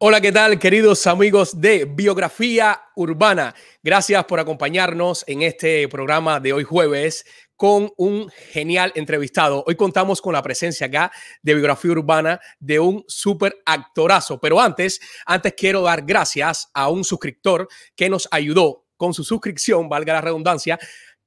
Hola, ¿qué tal, queridos amigos de Biografía Urbana? Gracias por acompañarnos en este programa de hoy jueves con un genial entrevistado. Hoy contamos con la presencia acá de Biografía Urbana de un súper actorazo. Pero antes, antes quiero dar gracias a un suscriptor que nos ayudó con su suscripción, valga la redundancia,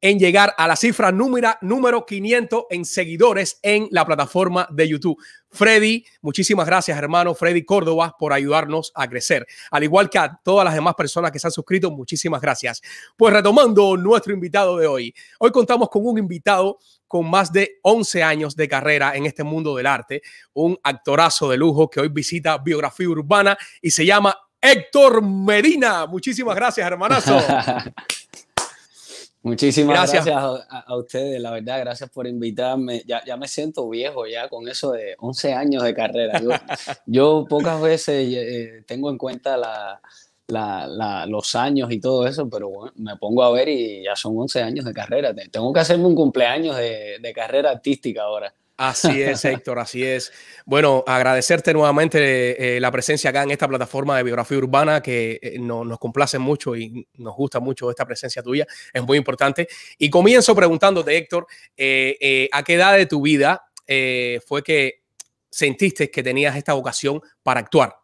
en llegar a la cifra número, número 500 en seguidores en la plataforma de YouTube. Freddy, muchísimas gracias, hermano Freddy Córdoba, por ayudarnos a crecer. Al igual que a todas las demás personas que se han suscrito, muchísimas gracias. Pues retomando nuestro invitado de hoy. Hoy contamos con un invitado con más de 11 años de carrera en este mundo del arte, un actorazo de lujo que hoy visita Biografía Urbana y se llama Héctor Medina. Muchísimas gracias, hermanazo. Muchísimas gracias, a, ustedes, la verdad, gracias por invitarme. Ya, ya, me siento viejo ya con eso de 11 años de carrera. Yo, pocas veces eh, tengo en cuenta la, la, los años y todo eso, pero bueno, me pongo a ver y ya son 11 años de carrera. Tengo que hacerme un cumpleaños de, de carrera artística ahora. Así es, Héctor, así es. Bueno, agradecerte nuevamente eh, la presencia acá en esta plataforma de biografía urbana que eh, nos complace mucho y nos gusta mucho esta presencia tuya, es muy importante. Y comienzo preguntándote, Héctor, eh, ¿a qué edad de tu vida fue que sentiste que tenías esta vocación para actuar?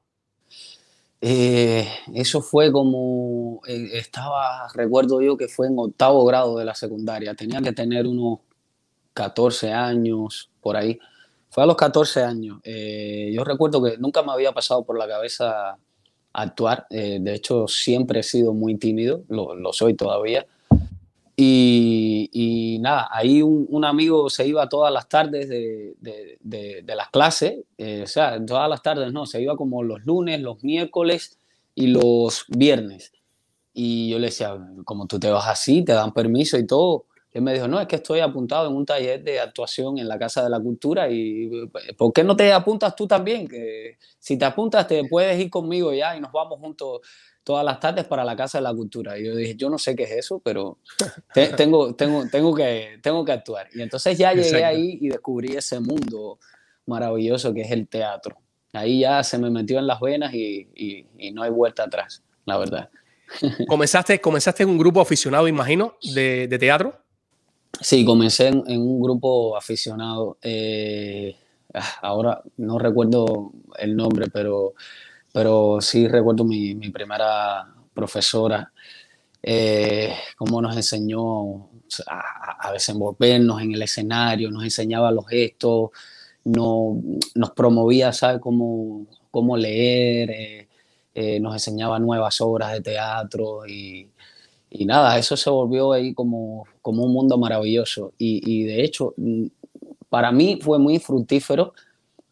eso fue como, estaba, recuerdo yo que fue en octavo grado de la secundaria, tenía que tener unos 14 años, por ahí. Fue a los 14 años. Eh, yo recuerdo que nunca me había pasado por la cabeza actuar. Eh, de hecho, siempre he sido muy tímido, lo, soy todavía. Y, nada, ahí un, amigo se iba todas las tardes de, de, las clases, eh, o sea, todas las tardes no, se iba como los lunes, los miércoles y los viernes. Y yo le decía, como tú te vas así, te dan permiso y todo, él me dijo, no, es que estoy apuntado en un taller de actuación en la Casa de la Cultura y ¿por qué no te apuntas tú también? Que si te apuntas te puedes ir conmigo ya y nos vamos juntos todas las tardes para la Casa de la Cultura. Y yo dije, yo no sé qué es eso, pero tengo, tengo, tengo, que, tengo que actuar. Y entonces ya llegué ahí y descubrí ese mundo maravilloso que es el teatro. Ahí ya se me metió en las venas y, y, no hay vuelta atrás, la verdad. ¿Comenzaste, comenzaste en un grupo aficionado, imagino, de, de teatro? Sí, comencé en, un grupo aficionado. Eh, ah, ahora no recuerdo el nombre, pero, pero sí recuerdo mi, primera profesora, eh, cómo nos enseñó a, desenvolvernos en el escenario, nos enseñaba los gestos, no, nos promovía, ¿sabes?, cómo, cómo leer, eh, nos enseñaba nuevas obras de teatro y, y nada, eso se volvió ahí como, como un mundo maravilloso. Y, de hecho, mm, para mí fue muy fructífero,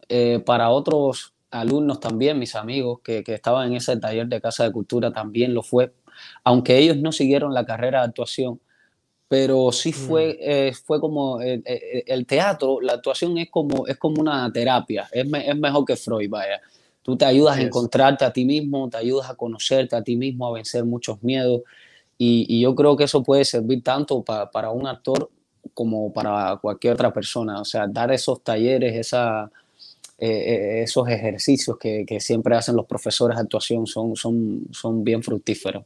eh, para otros alumnos también, mis amigos que, que, estaban en ese taller de Casa de Cultura también lo fue, aunque ellos no siguieron la carrera de actuación, pero sí fue, mm. eh, fue como eh, el, teatro, la actuación es como, es como una terapia, es, es mejor que Freud, vaya. Tú te ayudas a encontrarte a ti mismo, te ayudas a conocerte a ti mismo, a vencer muchos miedos. Y, yo creo que eso puede servir tanto para un actor como para cualquier otra persona. O sea, dar esos talleres, esa, eh, eh, esos ejercicios que, que, siempre hacen los profesores de actuación son, son, son bien fructíferos.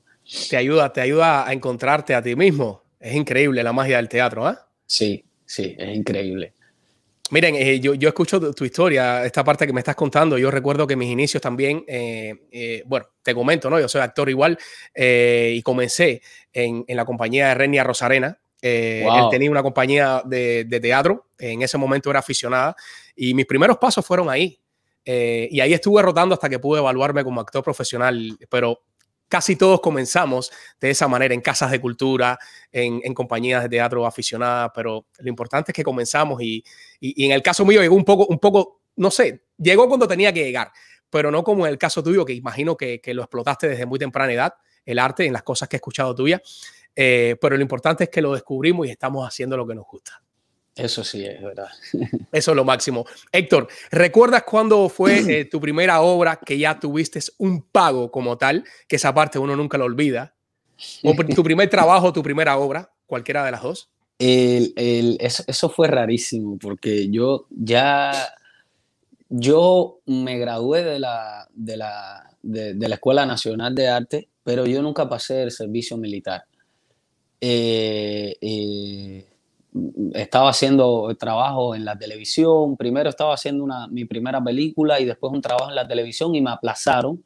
Te ayuda, te ayuda a encontrarte a ti mismo. Es increíble la magia del teatro, ¿ah? Sí, sí, es increíble. Miren, eh, yo, yo, escucho tu, historia, esta parte que me estás contando. Yo recuerdo que mis inicios también, eh, eh, bueno, te comento, ¿no? Yo soy actor igual y comencé en, en, la compañía de Renia Rosarena. Él tenía una compañía de, de, teatro, en ese momento era aficionada y mis primeros pasos fueron ahí. y ahí estuve rotando hasta que pude evaluarme como actor profesional, pero casi todos comenzamos de esa manera, en casas de cultura, en, compañías de teatro aficionadas, pero lo importante es que comenzamos y, en el caso mío llegó un poco, un poco, no sé, llegó cuando tenía que llegar, pero no como en el caso tuyo, que imagino que, lo explotaste desde muy temprana edad, el arte, en las cosas que he escuchado tuya, eh, pero lo importante es que lo descubrimos y estamos haciendo lo que nos gusta. Eso sí, es verdad. Eso es lo máximo. Héctor, ¿recuerdas cuándo fue eh, tu primera obra que ya tuviste un pago como tal? Que esa parte uno nunca lo olvida. O tu primer trabajo, tu primera obra, cualquiera de las dos. eso, fue rarísimo porque yo ya, Yo me gradué de la, de la, de, la Escuela Nacional de Arte, pero yo nunca pasé el servicio militar. Eh, eh, estaba haciendo trabajo en la televisión, primero estaba haciendo una, mi primera película y después un trabajo en la televisión y me aplazaron.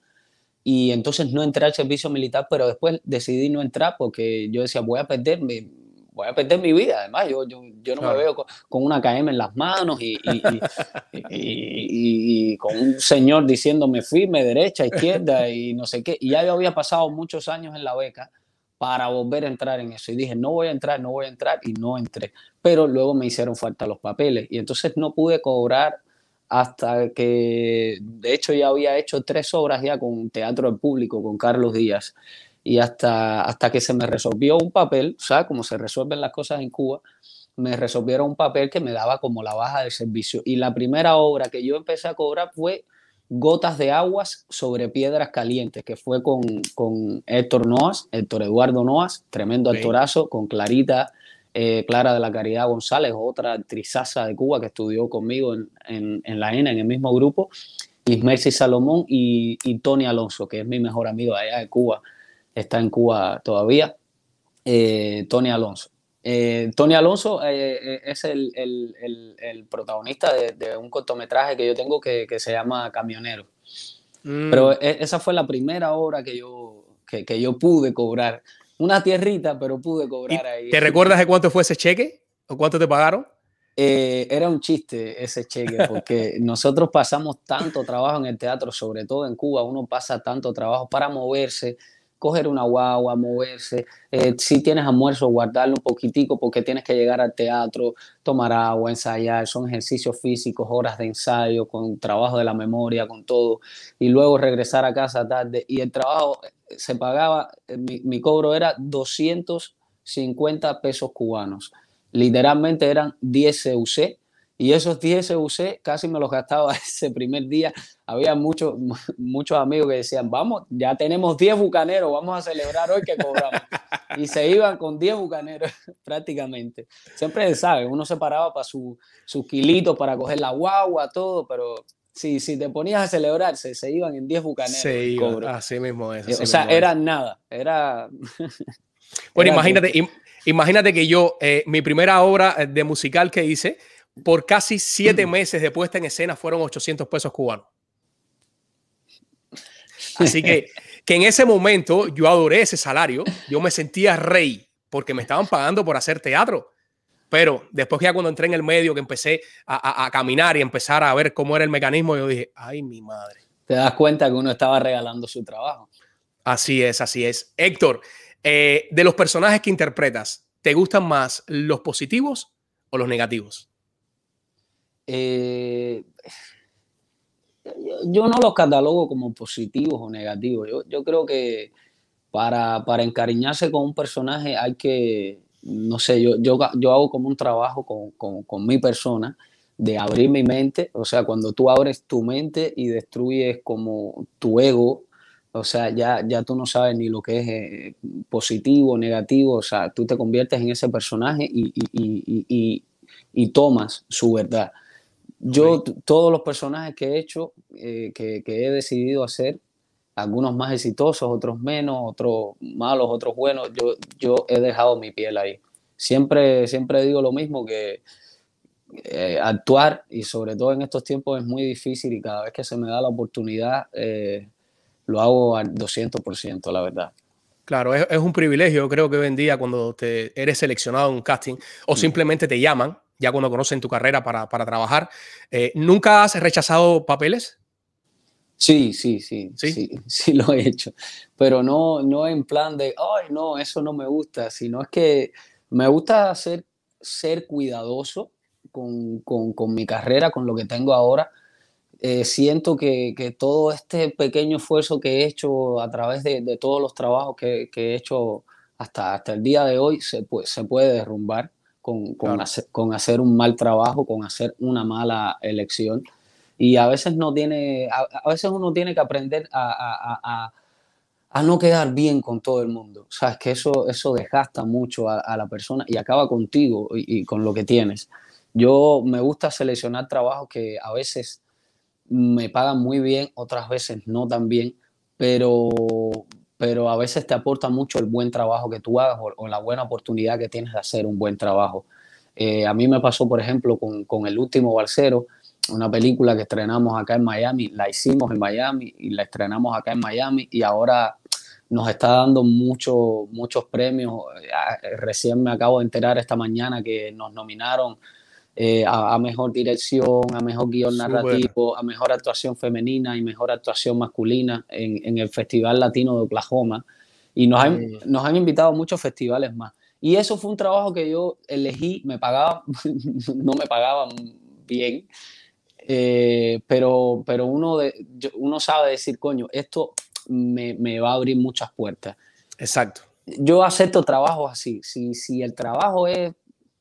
Y entonces no entré al servicio militar, pero después decidí no entrar porque yo decía, voy a perder mi, voy a perder mi vida, además yo, yo, yo no me veo con, una KM en las manos y, y, con un señor diciéndome firme, derecha, izquierda y no sé qué, y ya yo había pasado muchos años en la beca para volver a entrar en eso. Y dije, no voy a entrar, no voy a entrar, y no entré. Pero luego me hicieron falta los papeles y entonces no pude cobrar hasta que, de hecho, ya había hecho tres obras ya con Teatro del Público, con Carlos Díaz, y hasta, hasta que se me resolvió un papel, o sea, como se resuelven las cosas en Cuba, me resolvieron un papel que me daba como la baja del servicio. Y la primera obra que yo empecé a cobrar fue Gotas de Aguas sobre Piedras Calientes, que fue con, con Héctor Noas, Héctor Eduardo Noas, tremendo actorazo, con Clarita, eh, Clara de la Caridad González, otra actrizaza de Cuba que estudió conmigo en, en, la ENA, en el mismo grupo, Ismercy Salomón y, y, Tony Alonso, que es mi mejor amigo allá de Cuba, está en Cuba todavía, eh, Tony Alonso. Eh, Tony Alonso eh, eh, es el, protagonista de, un cortometraje que yo tengo que, se llama Camionero. Mm. Pero e, esa fue la primera obra que yo, que, yo pude cobrar. Una tierrita, pero pude cobrar ahí. ¿Te recuerdas de cuánto fue ese cheque? ¿O cuánto te pagaron? era un chiste ese cheque, porque nosotros pasamos tanto trabajo en el teatro, sobre todo en Cuba, uno pasa tanto trabajo para moverse, coger una guagua, moverse, eh, si tienes almuerzo, guardarlo un poquitico porque tienes que llegar al teatro, tomar agua, ensayar, son ejercicios físicos, horas de ensayo, con trabajo de la memoria, con todo, y luego regresar a casa tarde. Y el trabajo eh, se pagaba, eh, mi, mi cobro era 250 pesos cubanos. Literalmente eran 10 CUC, y esos 10 SUC casi me los gastaba ese primer día. Había muchos, muchos amigos que decían, vamos, ya tenemos 10 bucaneros, vamos a celebrar hoy que cobramos. y se iban con 10 bucaneros prácticamente. Siempre, ¿sabes? Uno se paraba para sus su kilitos para coger la guagua, todo, pero si, si te ponías a celebrarse, se iban en 10 bucaneros. Se iban, así mismo es. o sea, era nada, era... Bueno, imagínate, imagínate que yo, eh, mi primera obra de musical que hice, por casi siete meses de puesta en escena fueron 800 pesos cubanos. Así que, que en ese momento yo adoré ese salario, yo me sentía rey porque me estaban pagando por hacer teatro. Pero después que ya cuando entré en el medio, que empecé a, a, caminar y empezar a ver cómo era el mecanismo, yo dije, ay, mi madre. Te das cuenta que uno estaba regalando su trabajo. Así es, así es. Héctor, eh, de los personajes que interpretas, ¿te gustan más los positivos o los negativos? Eh, yo no los catalogo como positivos o negativos. Yo, creo que para, encariñarse con un personaje hay que, no sé, yo, yo, yo hago como un trabajo con, mi persona de abrir mi mente, o sea, cuando tú abres tu mente y destruyes como tu ego, o sea, ya, ya tú no sabes ni lo que es eh, positivo, negativo, o sea, tú te conviertes en ese personaje y, y tomas su verdad. Yo, todos los personajes que he hecho, eh, que, he decidido hacer, algunos más exitosos, otros menos, otros malos, otros buenos, yo, yo he dejado mi piel ahí. Siempre, siempre digo lo mismo, que eh, actuar, y sobre todo en estos tiempos, es muy difícil y cada vez que se me da la oportunidad, eh, lo hago al 200%, la verdad. Claro, es, es, un privilegio, creo que hoy en día cuando te eres seleccionado en un casting o mm. simplemente te llaman ya cuando conocen tu carrera para, trabajar. Eh, ¿Nunca has rechazado papeles? Sí, sí, sí, sí, sí, lo he hecho, pero no, no en plan de, ay, no, eso no me gusta, sino es que me gusta ser, ser cuidadoso con, mi carrera, con lo que tengo ahora. Eh, siento que, todo este pequeño esfuerzo que he hecho a través de, todos los trabajos que, he hecho hasta, hasta el día de hoy se, se puede derrumbar con, con, hacer, con, hacer, un mal trabajo, con hacer una mala elección. Y a veces, no tiene, a, veces uno tiene que aprender a, a, a, no quedar bien con todo el mundo. Sabes que eso, eso desgasta mucho a, la persona y acaba contigo y, con lo que tienes. Yo me gusta seleccionar trabajos que a veces me pagan muy bien, otras veces no tan bien, pero, pero a veces te aporta mucho el buen trabajo que tú hagas o, la buena oportunidad que tienes de hacer un buen trabajo. Eh, a mí me pasó, por ejemplo, con, con El último balsero, una película que estrenamos acá en Miami, la hicimos en Miami y la estrenamos acá en Miami y ahora nos está dando mucho, muchos premios. Eh, recién me acabo de enterar esta mañana que nos nominaron eh, a, mejor dirección, a mejor guion narrativo, a mejor actuación femenina y mejor actuación masculina en, el Festival Latino de Oklahoma. Y nos han, nos han invitado a muchos festivales más. Y eso fue un trabajo que yo elegí, me pagaba, no me pagaban bien, eh, pero, pero uno, de, uno sabe decir, coño, esto me, me, va a abrir muchas puertas. Exacto. Yo acepto trabajos así. Si, si el trabajo es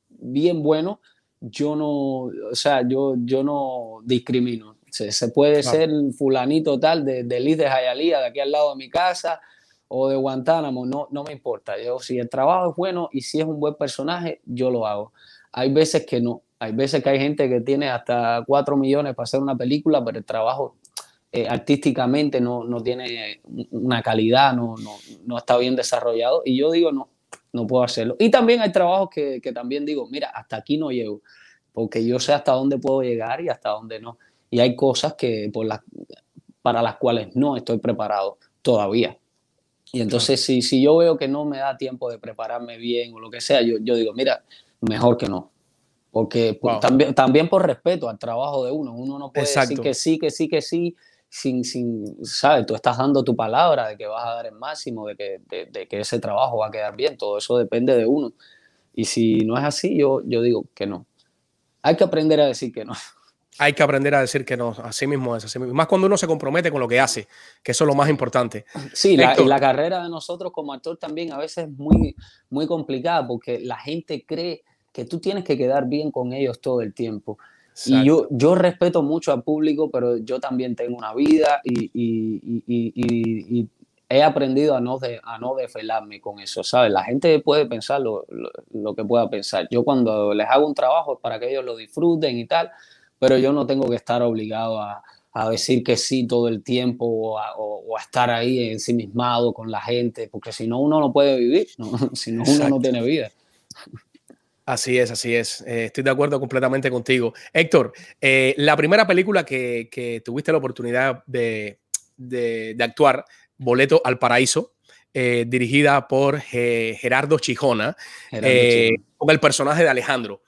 bien bueno, yo no, o sea, yo, yo no discrimino. Se, se puede ser fulanito tal de, de Liz de Jayalía, de aquí al lado de mi casa, o de Guantánamo, no, no me importa. Yo, si el trabajo es bueno y si es un buen personaje, yo lo hago. Hay veces que no. Hay veces que hay gente que tiene hasta 4 millones para hacer una película, pero el trabajo eh, artísticamente no, no, tiene una calidad, no, no, no, está bien desarrollado. Y yo digo, no, no puedo hacerlo. Y también hay trabajos que, que, también digo, mira, hasta aquí no llego, porque yo sé hasta dónde puedo llegar y hasta dónde no. Y hay cosas que por las, para las cuales no estoy preparado todavía. Y entonces, si, si yo veo que no me da tiempo de prepararme bien o lo que sea, yo, yo digo, mira, mejor que no. Porque también, también por respeto al trabajo de uno, uno no puede decir que sí, que sí, que sí, sin, sin, ¿sabes? Tú estás dando tu palabra de que vas a dar el máximo, de que, de, que ese trabajo va a quedar bien, todo eso depende de uno. Y si no es así, yo, yo digo que no. Hay que aprender a decir que no. Hay que aprender a decir que no, así mismo es, así mismo. Más cuando uno se compromete con lo que hace, que eso es lo más importante. Sí, la, y la carrera de nosotros como actor también a veces es muy, muy complicada porque la gente cree que tú tienes que quedar bien con ellos todo el tiempo. Y yo, yo respeto mucho al público, pero yo también tengo una vida y, y, y, y he aprendido a no, de, a no desvelarme con eso, ¿sabes? La gente puede pensar lo, lo, que pueda pensar. Yo cuando les hago un trabajo es para que ellos lo disfruten y tal, pero yo no tengo que estar obligado a, a decir que sí todo el tiempo o a, o, a, estar ahí ensimismado con la gente, porque si no uno no puede vivir, ¿no? si no uno no tiene vida. Así es, así es. Eh, estoy de acuerdo completamente contigo. Héctor, eh, la primera película que, que, tuviste la oportunidad de, de, actuar, Boleto al Paraíso, eh, dirigida por Gerardo Chijona, con el personaje de Alejandro.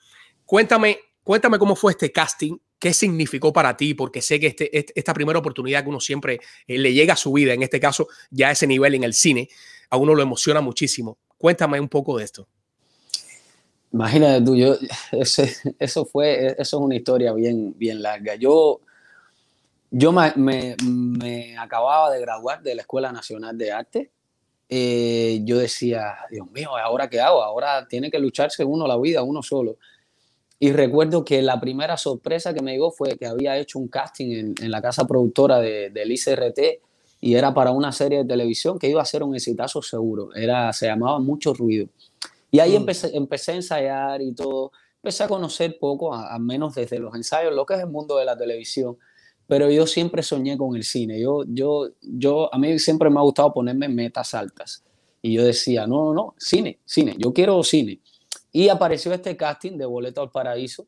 Cuéntame, cuéntame cómo fue este casting, qué significó para ti, porque sé que este, este esta primera oportunidad que uno siempre le llega a su vida, en este caso ya ese nivel en el cine, a uno lo emociona muchísimo. Cuéntame un poco de esto. Imagínate tú, yo, eso fue, eso es una historia bien, bien larga. Yo, yo me, me, acababa de graduar de la Escuela Nacional de Arte. Eh, yo decía, Dios mío, ¿ahora qué hago? Ahora tiene que lucharse uno la vida, uno solo. Y recuerdo que la primera sorpresa que me llegó fue que había hecho un casting en, en la casa productora de, del ICRT y era para una serie de televisión que iba a ser un exitazo seguro. Era, se llamaba Mucho Ruido. Y ahí mm. empecé, empecé a ensayar y todo. Empecé a conocer poco, al menos desde los ensayos, lo que es el mundo de la televisión. Pero yo siempre soñé con el cine. Yo, yo, yo, a mí siempre me ha gustado ponerme metas altas. Y yo decía, no, no, no, cine, cine, yo quiero cine. Y apareció este casting de Boleto al Paraíso.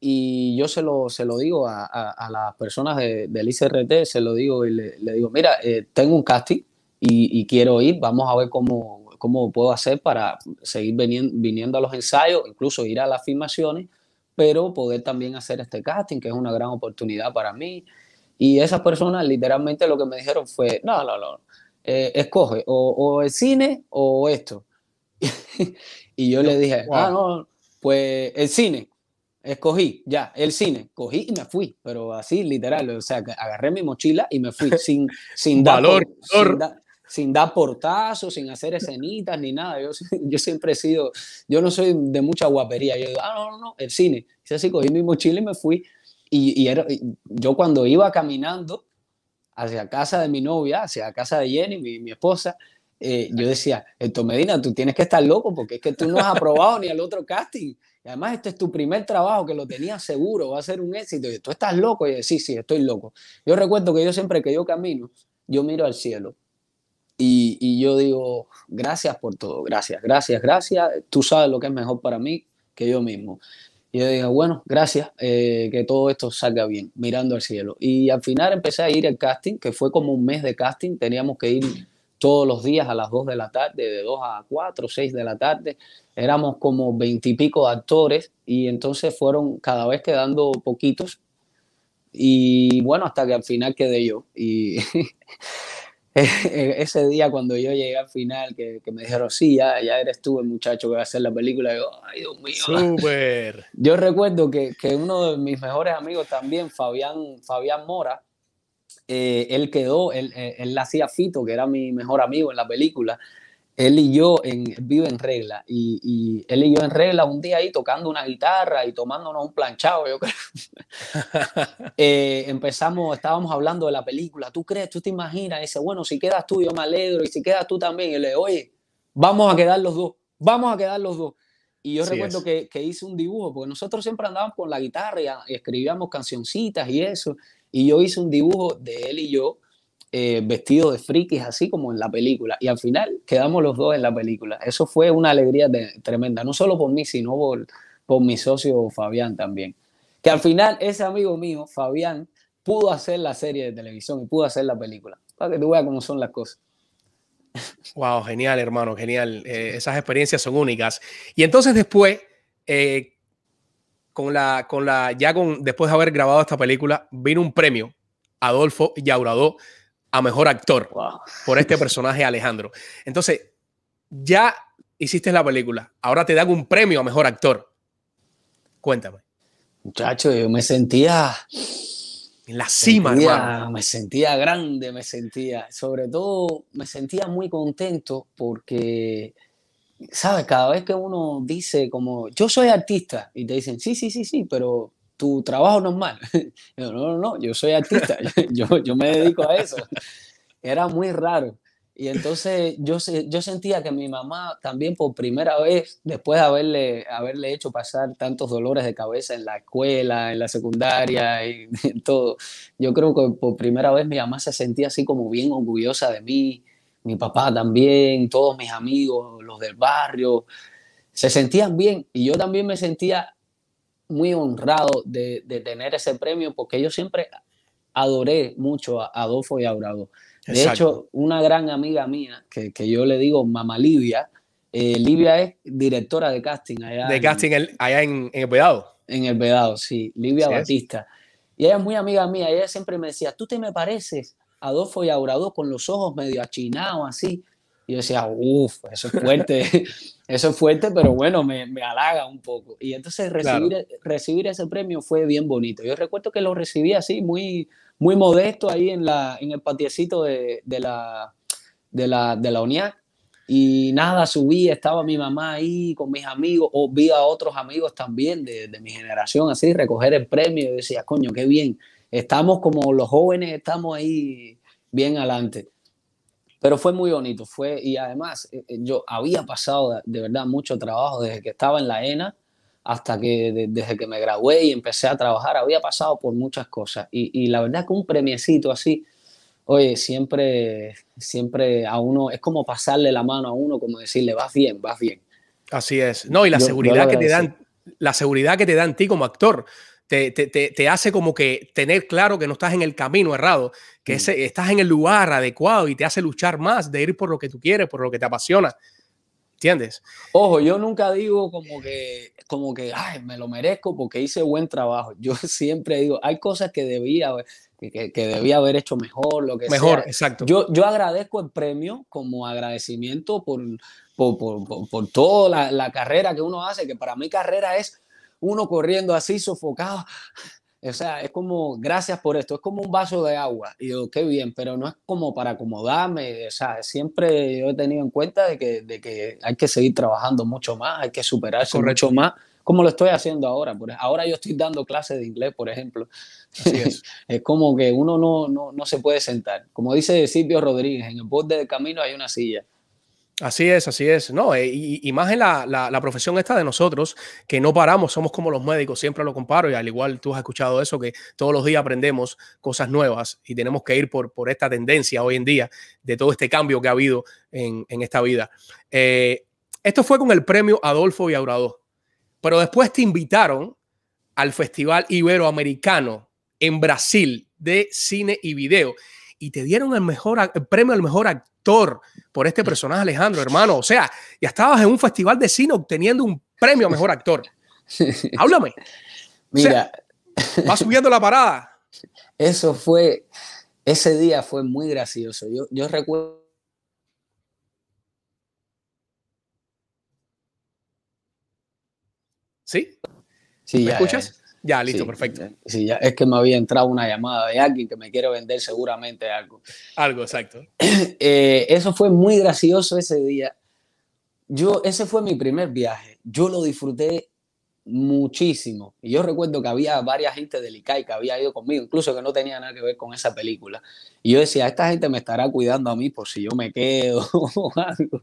Y yo se lo, se lo digo a, a, las personas de, del ICRT, se lo digo y le, le digo, mira, eh, tengo un casting y, y, quiero ir, vamos a ver cómo, cómo puedo hacer para seguir viniendo a los ensayos, incluso ir a las filmaciones, pero poder también hacer este casting, que es una gran oportunidad para mí. Y esas personas literalmente lo que me dijeron fue, no, no, no, eh, escoge o, el cine o esto. y yo le dije, ah, no, pues el cine. Escogí, ya, el cine, cogí y me fui, pero así literal, o sea, agarré mi mochila y me fui sin, sin, valor, sin dar portazos, sin hacer escenitas ni nada. Yo, siempre he sido, yo no soy de mucha guapería. Yo digo, ah, no, no, no, el cine. Hice así, cogí mi mochila y me fui. Y, y yo cuando iba caminando hacia casa de mi novia, hacia casa de Jenny, mi, mi esposa, eh, yo decía, Héctor Medina, tú tienes que estar loco porque es que tú no has aprobado ni al otro casting. Y además, este es tu primer trabajo que lo tenías seguro, va a ser un éxito. Y tú estás loco. Y yo, sí, sí, estoy loco. Yo recuerdo que yo siempre que yo camino, yo miro al cielo y, y, yo digo, gracias por todo, gracias, gracias, gracias. Tú sabes lo que es mejor para mí que yo mismo. Y yo digo, bueno, gracias, eh, que todo esto salga bien, mirando al cielo. Y al final empecé a ir al casting, que fue como un mes de casting, teníamos que ir todos los días a las 2 de la tarde, de 2 a 4, 6 de la tarde. Éramos como veintipico actores y entonces fueron cada vez quedando poquitos. Y bueno, hasta que al final quedé yo. Y ese día cuando yo llegué al final, que, me dijeron, sí, ya, ya eres tú el muchacho que va a hacer la película, yo, ay Dios mío. Súper. Yo recuerdo que, que, uno de mis mejores amigos también, Fabián, Fabián Mora, eh, él quedó, él, él, él hacía Fito, que era mi mejor amigo en la película, él y yo en, vive en regla. Y, y, él y yo en regla un día ahí tocando una guitarra y tomándonos un planchado, yo creo. eh, empezamos, estábamos hablando de la película. ¿Tú crees? ¿Tú te imaginas? Y dice, bueno, si quedas tú, yo me alegro. Y si quedas tú también. Y le digo, oye, vamos a quedar los dos. Vamos a quedar los dos. Y yo sí recuerdo que, que, hice un dibujo, porque nosotros siempre andábamos con la guitarra y, y escribíamos cancioncitas y eso. Y yo hice un dibujo de él y yo eh, vestidos de frikis, así como en la película. Y al final quedamos los dos en la película. Eso fue una alegría de, tremenda, no solo por mí, sino por, por mi socio Fabián también. Que al final ese amigo mío, Fabián, pudo hacer la serie de televisión y pudo hacer la película. Para que tú veas cómo son las cosas. Wow, genial, hermano, genial. Eh, esas experiencias son únicas. Y entonces después, eh, con la, con la, ya con, después de haber grabado esta película, vino un premio, Adolfo Yauradó, a mejor actor wow. por este personaje Alejandro. Entonces, ya hiciste la película, ahora te dan un premio a mejor actor. Cuéntame. Muchacho, yo me sentía en la cima, sentía, hermano. Me sentía grande, me sentía, sobre todo me sentía muy contento porque, ¿sabes? Cada vez que uno dice como, yo soy artista, y te dicen, sí, sí, sí, sí, pero tu trabajo normal. Yo, no, no, no, yo soy artista, yo, yo me dedico a eso. Era muy raro. Y entonces yo, yo sentía que mi mamá también por primera vez, después de haberle, haberle hecho pasar tantos dolores de cabeza en la escuela, en la secundaria y todo, yo creo que por primera vez mi mamá se sentía así como bien orgullosa de mí, mi papá también, todos mis amigos, los del barrio, se sentían bien y yo también me sentía muy honrado de, de, tener ese premio porque yo siempre adoré mucho a Adolfo y a Aurado. De Exacto. hecho, una gran amiga mía, que, que, yo le digo Mamá Livia, eh, Livia es directora de casting allá. De en, casting el, allá en, en, el Vedado. En el Vedado, sí, Livia sí Batista. Es. Y ella es muy amiga mía, ella siempre me decía, tú te me pareces a Adolfo y Aurado con los ojos medio achinados así. Y yo decía, uff, eso es fuerte, eso es fuerte, pero bueno, me, me halaga un poco. Y entonces recibir, claro. recibir ese premio fue bien bonito. Yo recuerdo que lo recibí así, muy, muy modesto ahí en, la, en el patiecito de, de, la, de, la, de la UNIAC. Y nada, subí, estaba mi mamá ahí con mis amigos, o vi a otros amigos también de, de mi generación, así, recoger el premio. Y decía, coño, qué bien. Estamos como los jóvenes, estamos ahí bien adelante pero fue muy bonito, fue, y además eh, yo había pasado de, de, verdad mucho trabajo desde que estaba en la ENA hasta que de, desde que me gradué y empecé a trabajar, había pasado por muchas cosas, y, y, la verdad que un premiecito así, oye, siempre, siempre a uno, es como pasarle la mano a uno, como decirle, vas bien, vas bien. Así es, no, y la yo, seguridad yo que te dan, la seguridad que te dan ti como actor, te, te, te, hace como que tener claro que no estás en el camino errado, que ese, estás en el lugar adecuado y te hace luchar más de ir por lo que tú quieres, por lo que te apasiona. ¿Entiendes? Ojo, yo nunca digo como que, como que, ay, me lo merezco porque hice buen trabajo. Yo siempre digo, hay cosas que debía, que, que debía haber hecho mejor, lo que mejor, sea. exacto. Yo, yo agradezco el premio como agradecimiento por, por, por, por, por toda la, la carrera que uno hace, que para mí carrera es uno corriendo así sofocado. O sea, es como, gracias por esto, es como un vaso de agua. Y digo, qué bien, pero no es como para acomodarme. O sea, siempre yo he tenido en cuenta de que, de que hay que seguir trabajando mucho más, hay que superarse Correcto. mucho más, como lo estoy haciendo ahora. Ahora yo estoy dando clases de inglés, por ejemplo. Así es. es como que uno no, no, no se puede sentar. Como dice Silvio Rodríguez, en el borde del camino hay una silla. Así es, así es. No, eh, y, más en la, la, profesión esta de nosotros, que no paramos, somos como los médicos, siempre lo comparo, y al igual tú has escuchado eso, que todos los días aprendemos cosas nuevas y tenemos que ir por, por esta tendencia hoy en día de todo este cambio que ha habido en, en esta vida. Eh, esto fue con el premio Adolfo Villaurado, pero después te invitaron al Festival Iberoamericano en Brasil de cine y video y te dieron el mejor el premio al mejor actor por este personaje Alejandro, hermano. O sea, ya estabas en un festival de cine obteniendo un premio a mejor actor. Háblame. Mira, va subiendo la parada. Eso fue, ese día fue muy gracioso. Yo, yo recuerdo ¿Sí? Sí, ¿Me escuchas? Ya, listo, perfecto. Sí, ya es que me había entrado una llamada de alguien que me quiere vender seguramente algo. Algo, exacto. Eh, eso fue muy gracioso ese día. Yo, ese fue mi primer viaje. Yo lo disfruté muchísimo. Y yo recuerdo que había varias gente del ICAI que había ido conmigo, incluso que no tenía nada que ver con esa película. Y yo decía, esta gente me estará cuidando a mí por si yo me quedo o algo.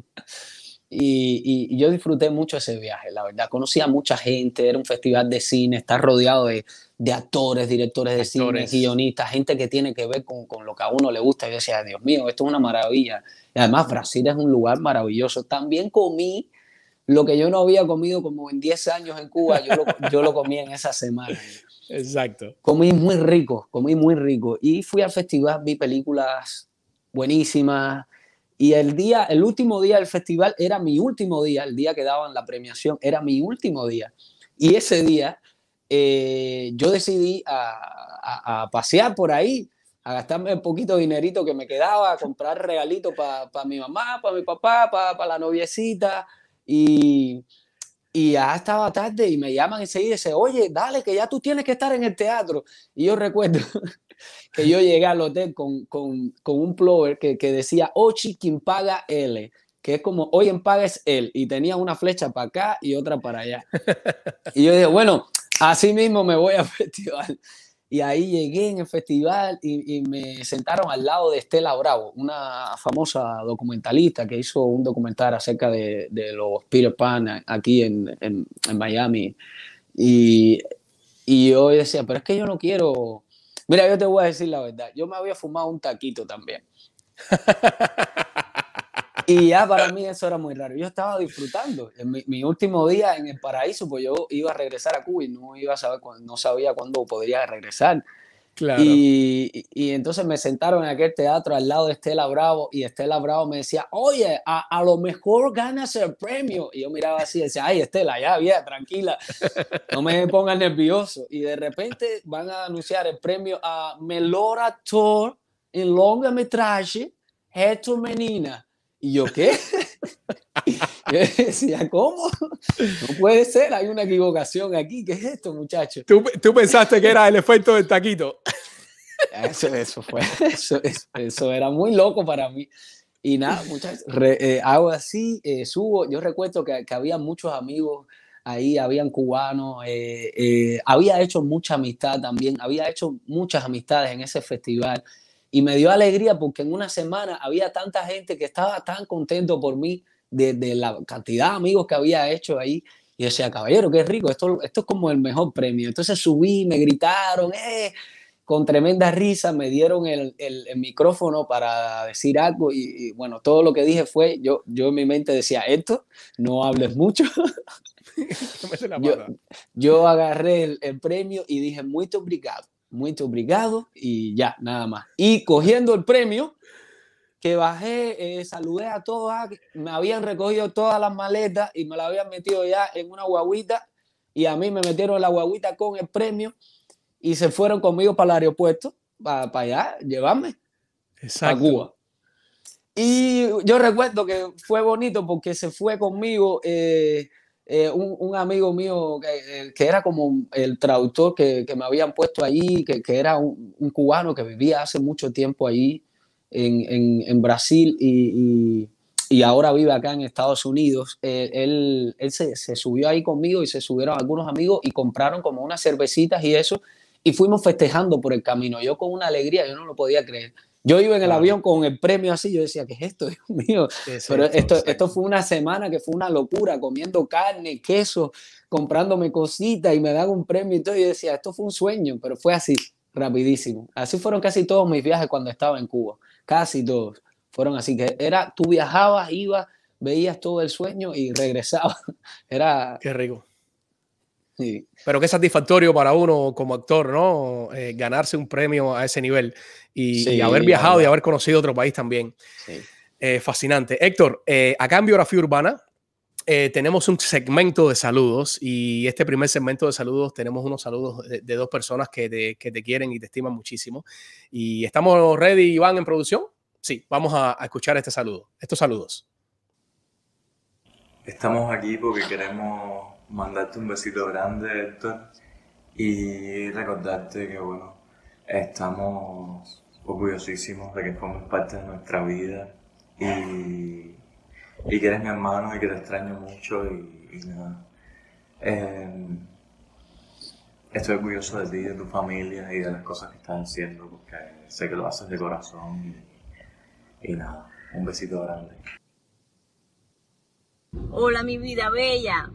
Y, yo disfruté mucho ese viaje, la verdad. Conocí a mucha gente, era un festival de cine, estar rodeado de, actores, directores de cine, guionistas, gente que tiene que ver con, lo que a uno le gusta. Y yo decía, Dios mío, esto es una maravilla. Y además Brasil es un lugar maravilloso. También comí lo que yo no había comido como en 10 años en Cuba, yo lo, yo lo comí en esa semana. Exacto. Comí muy rico, comí muy rico. Y fui al festival, vi películas buenísimas, y el día, el último día del festival era mi último día, el día que daban la premiación era mi último día. Y ese día eh, yo decidí a, pasear por ahí, a gastarme un poquito dinerito que me quedaba, a comprar regalitos para mi mamá, para mi papá, para la noviecita. Y, y ya estaba tarde y me llaman enseguida y dicen, oye, dale, que ya tú tienes que estar en el teatro. Y yo recuerdo que yo llegué al hotel con, con, con un plover que, que decía Ochi quien paga L, que es como hoy en paga es él, y tenía una flecha para acá y otra para allá. Y yo dije, bueno, así mismo me voy al festival. Y ahí llegué en el festival y, y, me sentaron al lado de Estela Bravo, una famosa documentalista que hizo un documental acerca de, de los Peter Pan aquí en, en, en Miami. Y, y yo decía, pero es que yo no quiero Mira, yo te voy a decir la verdad. Yo me había fumado un taquito también. y ya para mí eso era muy raro. Yo estaba disfrutando. En mi, último día en el paraíso, pues yo iba a regresar a Cuba y no, iba a saber, no sabía cuándo podría regresar. Y, y, entonces me sentaron en aquel teatro al lado de Estela Bravo y Estela Bravo me decía, oye, a, a lo mejor ganas el premio. Y yo miraba así y decía, ay, Estela, ya, bien, tranquila, no me pongas nervioso. Y de repente van a anunciar el premio a Melor Actor en longametraje, Héctor Menina. Y yo, ¿qué? Yo decía, ¿cómo? No puede ser, hay una equivocación aquí. ¿Qué es esto, muchacho? ¿Tú, tú pensaste que era el efecto del taquito? Eso, eso fue, eso, eso, era muy loco para mí. Y nada, muchachos, eh, hago así, eh, subo. Yo recuerdo que, que, había muchos amigos ahí, habían cubanos, eh, había hecho mucha amistad también, había hecho muchas amistades en ese festival. Y me dio alegría porque en una semana había tanta gente que estaba tan contento por mí de, la cantidad de amigos que había hecho ahí. Y decía, caballero, qué rico, esto, esto es como el mejor premio. Entonces subí, me gritaron, eh, con tremenda risa, me dieron el, el, micrófono para decir algo y, bueno, todo lo que dije fue, yo, yo en mi mente decía, esto, no hables mucho. yo, yo, agarré el, el, premio y dije, muy obrigado, muy obrigado y ya, nada más. Y cogiendo el premio, que bajé, eh, saludé a todos, ah, me habían recogido todas las maletas y me las habían metido ya en una guaguita y a mí me metieron la guaguita con el premio y se fueron conmigo para el aeropuerto, para, allá, llevarme a Cuba. Y yo recuerdo que fue bonito porque se fue conmigo eh, eh, un, amigo mío que, era como el traductor que, me habían puesto allí, que, era un, un, cubano que vivía hace mucho tiempo allí en, en, Brasil y, y, ahora vive acá en Estados Unidos. Eh, él, él se, se, subió ahí conmigo y se subieron algunos amigos y compraron como unas cervecitas y eso. Y fuimos festejando por el camino. Yo con una alegría, yo no lo podía creer. Yo iba en el avión con el premio así, yo decía, ¿qué es esto, Dios mío? Pero esto, esto fue una semana que fue una locura, comiendo carne, queso, comprándome cositas y me dan un premio y todo. Y yo decía, esto fue un sueño, pero fue así, rapidísimo. Así fueron casi todos mis viajes cuando estaba en Cuba, casi todos. Fueron así, que era, tú viajabas, ibas, veías todo el sueño y regresabas. Era... Qué rico. Pero qué satisfactorio para uno como actor, ¿no? Eh, ganarse un premio a ese nivel y, haber viajado y haber conocido otro país también. Eh, fascinante. Héctor, eh, acá en Biografía Urbana tenemos un segmento de saludos y este primer segmento de saludos tenemos unos saludos de, dos personas que te, que te, quieren y te estiman muchísimo. Y estamos ready, Iván, en producción. Sí, vamos a escuchar este saludo, estos saludos. Estamos aquí porque queremos mandarte un besito grande, Héctor, y recordarte que, bueno, estamos orgullosísimos de que formes parte de nuestra vida y, y que eres mi hermano y que te extraño mucho y, nada. Em, estoy orgulloso de ti, de tu familia y de las cosas que estás haciendo porque sé que lo haces de corazón y nada, un besito grande. Hola mi vida bella,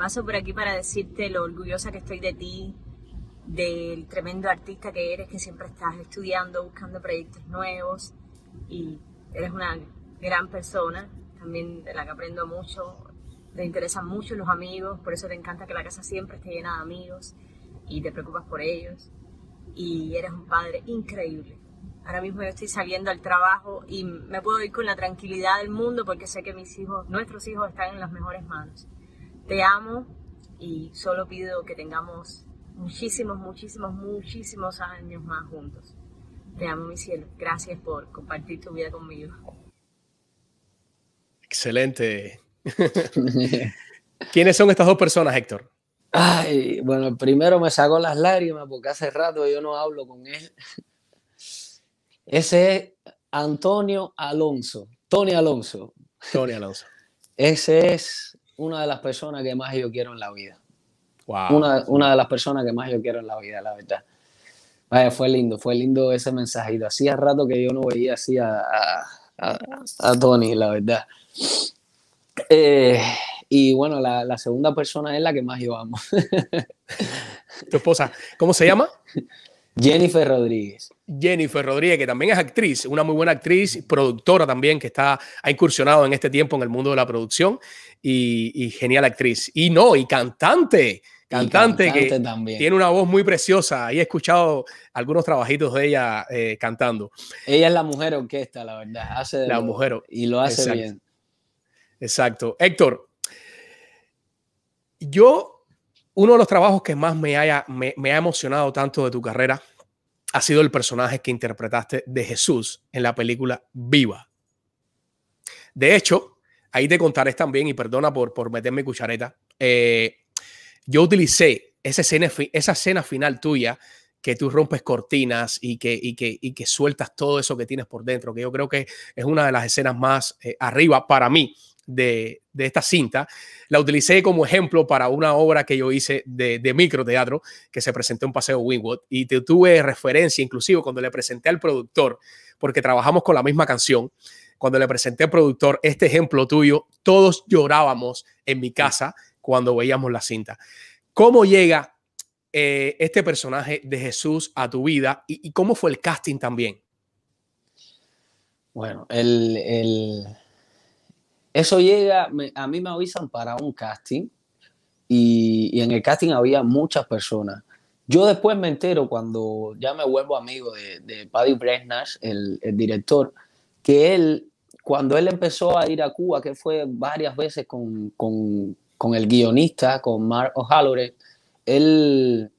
Paso por aquí para decirte lo orgullosa que estoy de ti, del tremendo artista que eres, que siempre estás estudiando, buscando proyectos nuevos y eres una gran persona, también de la que aprendo mucho, te interesan mucho los amigos, por eso te encanta que la casa siempre esté llena de amigos y te preocupas por ellos y eres un padre increíble. Ahora mismo yo estoy saliendo al trabajo y me puedo ir con la tranquilidad del mundo porque sé que mis hijos, nuestros hijos están en las mejores manos. Te amo y solo pido que tengamos muchísimos, muchísimos, muchísimos años más juntos. Te amo, mi cielo. Gracias por compartir tu vida conmigo. Excelente. ¿Quiénes son estas dos personas, Héctor? Ay, bueno, primero me sacó las lágrimas porque hace rato yo no hablo con él. Ese es Antonio Alonso. Tony Alonso. Tony Alonso. Ese es una de las personas que más yo quiero en la vida. Una, una, de las personas que más yo quiero en la vida, la verdad. Vaya, fue lindo, fue lindo ese mensajito. Hacía rato que yo no veía así a, a, a, Tony, la verdad. Eh, y bueno, la, la, segunda persona es la que más yo amo. ¿Tu esposa? ¿Cómo se llama? Jennifer Rodríguez. Jennifer Rodríguez, que también es actriz, una muy buena actriz, productora también, que está, ha incursionado en este tiempo en el mundo de la producción y, genial actriz. Y no, y cantante, cantante, que también. tiene una voz muy preciosa. Y he escuchado algunos trabajitos de ella eh, cantando. Ella es la mujer orquesta, la verdad. Hace la mujer. Y lo hace bien. Exacto. Héctor, yo, uno de los trabajos que más me, haya, me, ha emocionado tanto de tu carrera ha sido el personaje que interpretaste de Jesús en la película Viva. De hecho, ahí te contaré también, y perdona por, por meterme cuchareta, eh, yo utilicé esa escena, esa escena final tuya que tú rompes cortinas y que, y que, y que sueltas todo eso que tienes por dentro, que yo creo que es una de las escenas más eh, arriba para mí de, esta cinta. La utilicé como ejemplo para una obra que yo hice de, de microteatro que se presentó en Paseo Wingwood y te tuve referencia inclusive cuando le presenté al productor, porque trabajamos con la misma canción cuando le presenté al productor este ejemplo tuyo, todos llorábamos en mi casa cuando veíamos la cinta. ¿Cómo llega eh, este personaje de Jesús a tu vida y, cómo fue el casting también? Bueno, el, eso llega, a mí me avisan para un casting y, en el casting había muchas personas. Yo después me entero cuando ya me vuelvo amigo de, Paddy Bresnash, el, el director, que él cuando él empezó a ir a Cuba, que fue varias veces con, con, con el guionista, con Mark O'Halloran, él,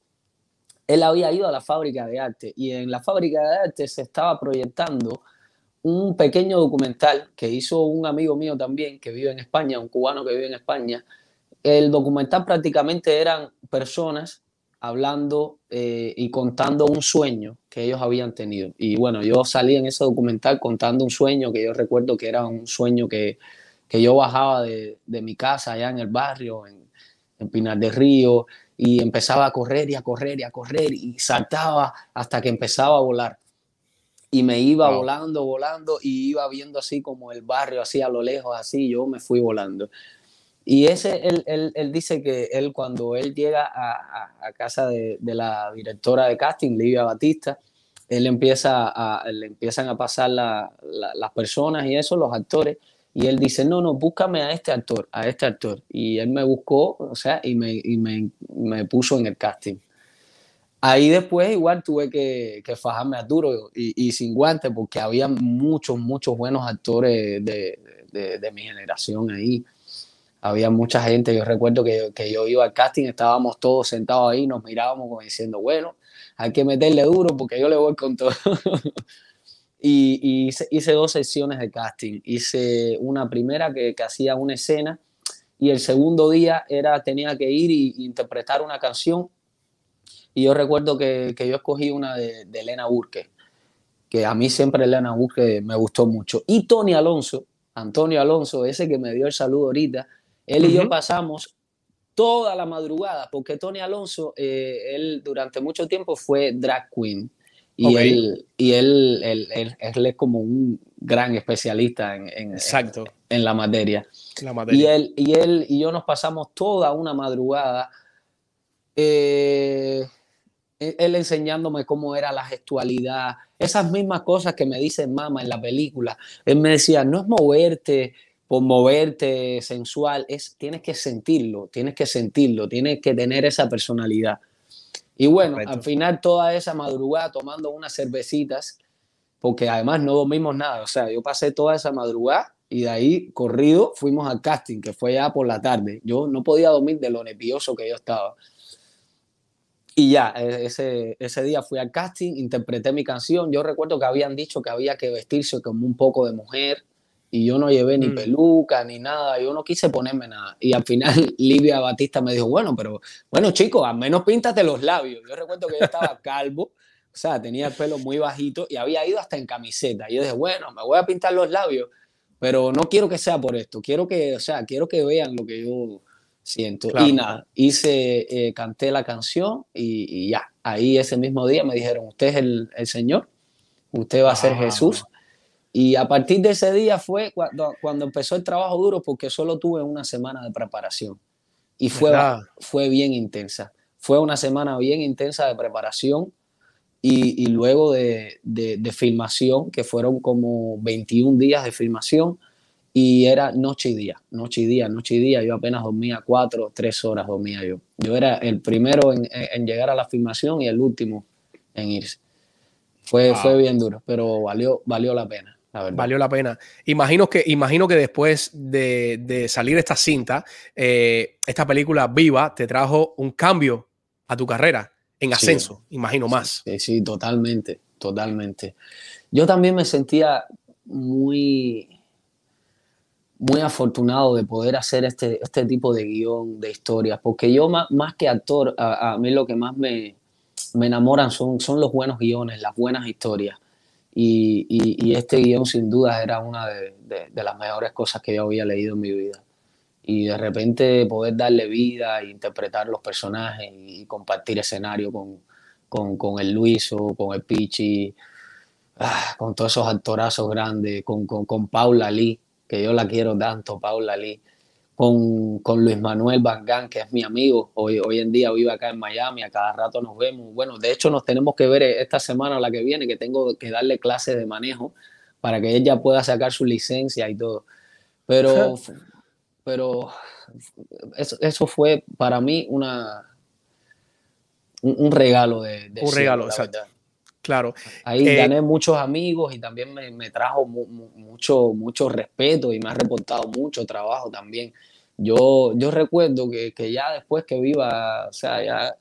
él había ido a la fábrica de arte y en la fábrica de arte se estaba proyectando un pequeño documental que hizo un amigo mío también que vive en España, un cubano que vive en España. El documental prácticamente eran personas hablando eh, y contando un sueño que ellos habían tenido. Y bueno, yo salí en ese documental contando un sueño que yo recuerdo que era un sueño que, que yo bajaba de, de, mi casa allá en el barrio, en, en Pinar del Río, y empezaba a correr y a correr y a correr y saltaba hasta que empezaba a volar. Y me iba volando, volando y iba viendo así como el barrio, así a lo lejos, así, yo me fui volando. Y ese, él, él, él dice que él cuando él llega a, a, casa de, de, la directora de casting, Livia Batista, él empieza a, le empiezan a pasar la, las personas y eso, los actores, y él dice, no, no, búscame a este actor, a este actor. Y él me buscó, o sea, y me, y me, me puso en el casting. Ahí después igual tuve que, que fajarme a duro y, y, sin guantes porque había muchos, muchos buenos actores de, de, de, mi generación ahí. Había mucha gente, yo recuerdo que, que, yo iba al casting, estábamos todos sentados ahí, nos mirábamos como diciendo, bueno, hay que meterle duro porque yo le voy con todo. y, y hice, hice, dos sesiones de casting. Hice una primera que, que hacía una escena y el segundo día era, tenía que ir y, interpretar una canción y yo recuerdo que, que yo escogí una de, de, Elena Burke, que a mí siempre Elena Burke me gustó mucho. Y Tony Alonso, Antonio Alonso, ese que me dio el saludo ahorita, él uh -huh. y yo pasamos toda la madrugada, porque Tony Alonso, eh, él durante mucho tiempo fue drag queen. Y, okay. él, y él, él, él, él, es como un gran especialista en, en, Exacto. en, en la, materia. la, materia. Y él, y él y yo nos pasamos toda una madrugada eh, él enseñándome cómo era la gestualidad, esas mismas cosas que me dice mamá en la película. Él me decía, no es moverte por moverte sensual, es, tienes que sentirlo, tienes que sentirlo, tienes que tener esa personalidad. Y bueno, al final toda esa madrugada tomando unas cervecitas, porque además no dormimos nada, o sea, yo pasé toda esa madrugada y de ahí corrido fuimos al casting, que fue ya por la tarde. Yo no podía dormir de lo nervioso que yo estaba. Y ya, e, ese, ese día fui al casting, interpreté mi canción. Yo recuerdo que habían dicho que había que vestirse como un poco de mujer y yo no llevé ni mm. peluca ni nada, yo no quise ponerme nada. Y al final Livia Batista me dijo, bueno, pero bueno chicos, al menos píntate los labios. Yo recuerdo que yo estaba calvo, o sea, tenía el pelo muy bajito y había ido hasta en camiseta. Y yo dije, bueno, me voy a pintar los labios, pero no quiero que sea por esto, quiero que, o sea, quiero que vean lo que yo siento. Claro. Y nada, hice, eh, canté la canción y, y, ya, ahí ese mismo día me dijeron, usted es el, el Señor, usted va a ser ah. Jesús. Y a partir de ese día fue cuando, cuando, empezó el trabajo duro porque solo tuve una semana de preparación y fue, fue bien intensa. Fue una semana bien intensa de preparación y, y luego de, de, de, filmación, que fueron como 21 días de filmación y era noche y día, noche y día, noche y día. Yo apenas dormía cuatro, tres horas dormía yo. Yo era el primero en, en llegar a la filmación y el último en irse. Fue, wow. fue bien duro, pero valió, valió la pena. La Valió la pena. Imagino que, imagino que después de, de salir esta cinta, eh, esta película viva te trajo un cambio a tu carrera en ascenso, sí, imagino más. Sí, sí, totalmente, totalmente. Yo también me sentía muy, muy afortunado de poder hacer este, este tipo de guion de historias, porque yo más, más que actor, a, a, mí lo que más me, me enamoran son, son los buenos guiones, las buenas historias. Y, y, y este guion sin duda era una de, de, de, las mejores cosas que yo había leído en mi vida. Y de repente poder darle vida interpretar los personajes y compartir escenario con, con, con el Luiso, con el Pichi, ah, con todos esos actorazos grandes, con, con, con Paula Lee, que yo la quiero tanto, Paula Lee, con, con Luis Manuel Bangán, que es mi amigo, hoy, hoy en día vive acá en Miami, a cada rato nos vemos. Bueno, de hecho nos tenemos que ver esta semana o la que viene, que tengo que darle clases de manejo para que ella pueda sacar su licencia y todo. Pero, pero eso, eso fue para mí una, un, un regalo de, de un cielo, regalo, exacto. Verdad. Claro. Ahí eh, gané muchos amigos y también me, me trajo mu, mu, mucho, mucho respeto y me ha reportado mucho trabajo también. Yo, yo recuerdo que, que ya después que Viva, o sea, ya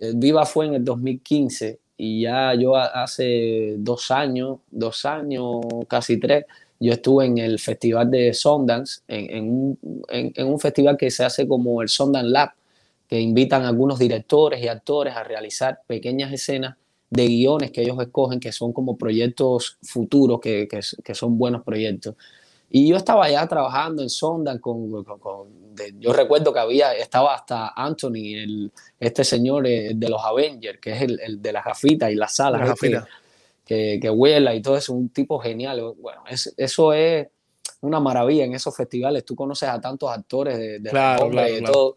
eh, Viva fue en el 2015 y ya yo hace dos años, dos años, casi tres, yo estuve en el festival de Sundance, en, en, un, en, en un festival que se hace como el Sundance Lab, que invitan a algunos directores y actores a realizar pequeñas escenas de guiones que ellos escogen, que son como proyectos futuros, que, que, que son buenos proyectos. Y yo estaba ya trabajando en Sonda con, con, con de, yo recuerdo que había, estaba hasta Anthony, el, este señor eh, de los Avengers, que es el, el, de las gafitas y las salas, la que, que, que Huela y todo eso, un tipo genial. Bueno, eso es una maravilla en esos festivales. Tú conoces a tantos actores de, de claro, y todo.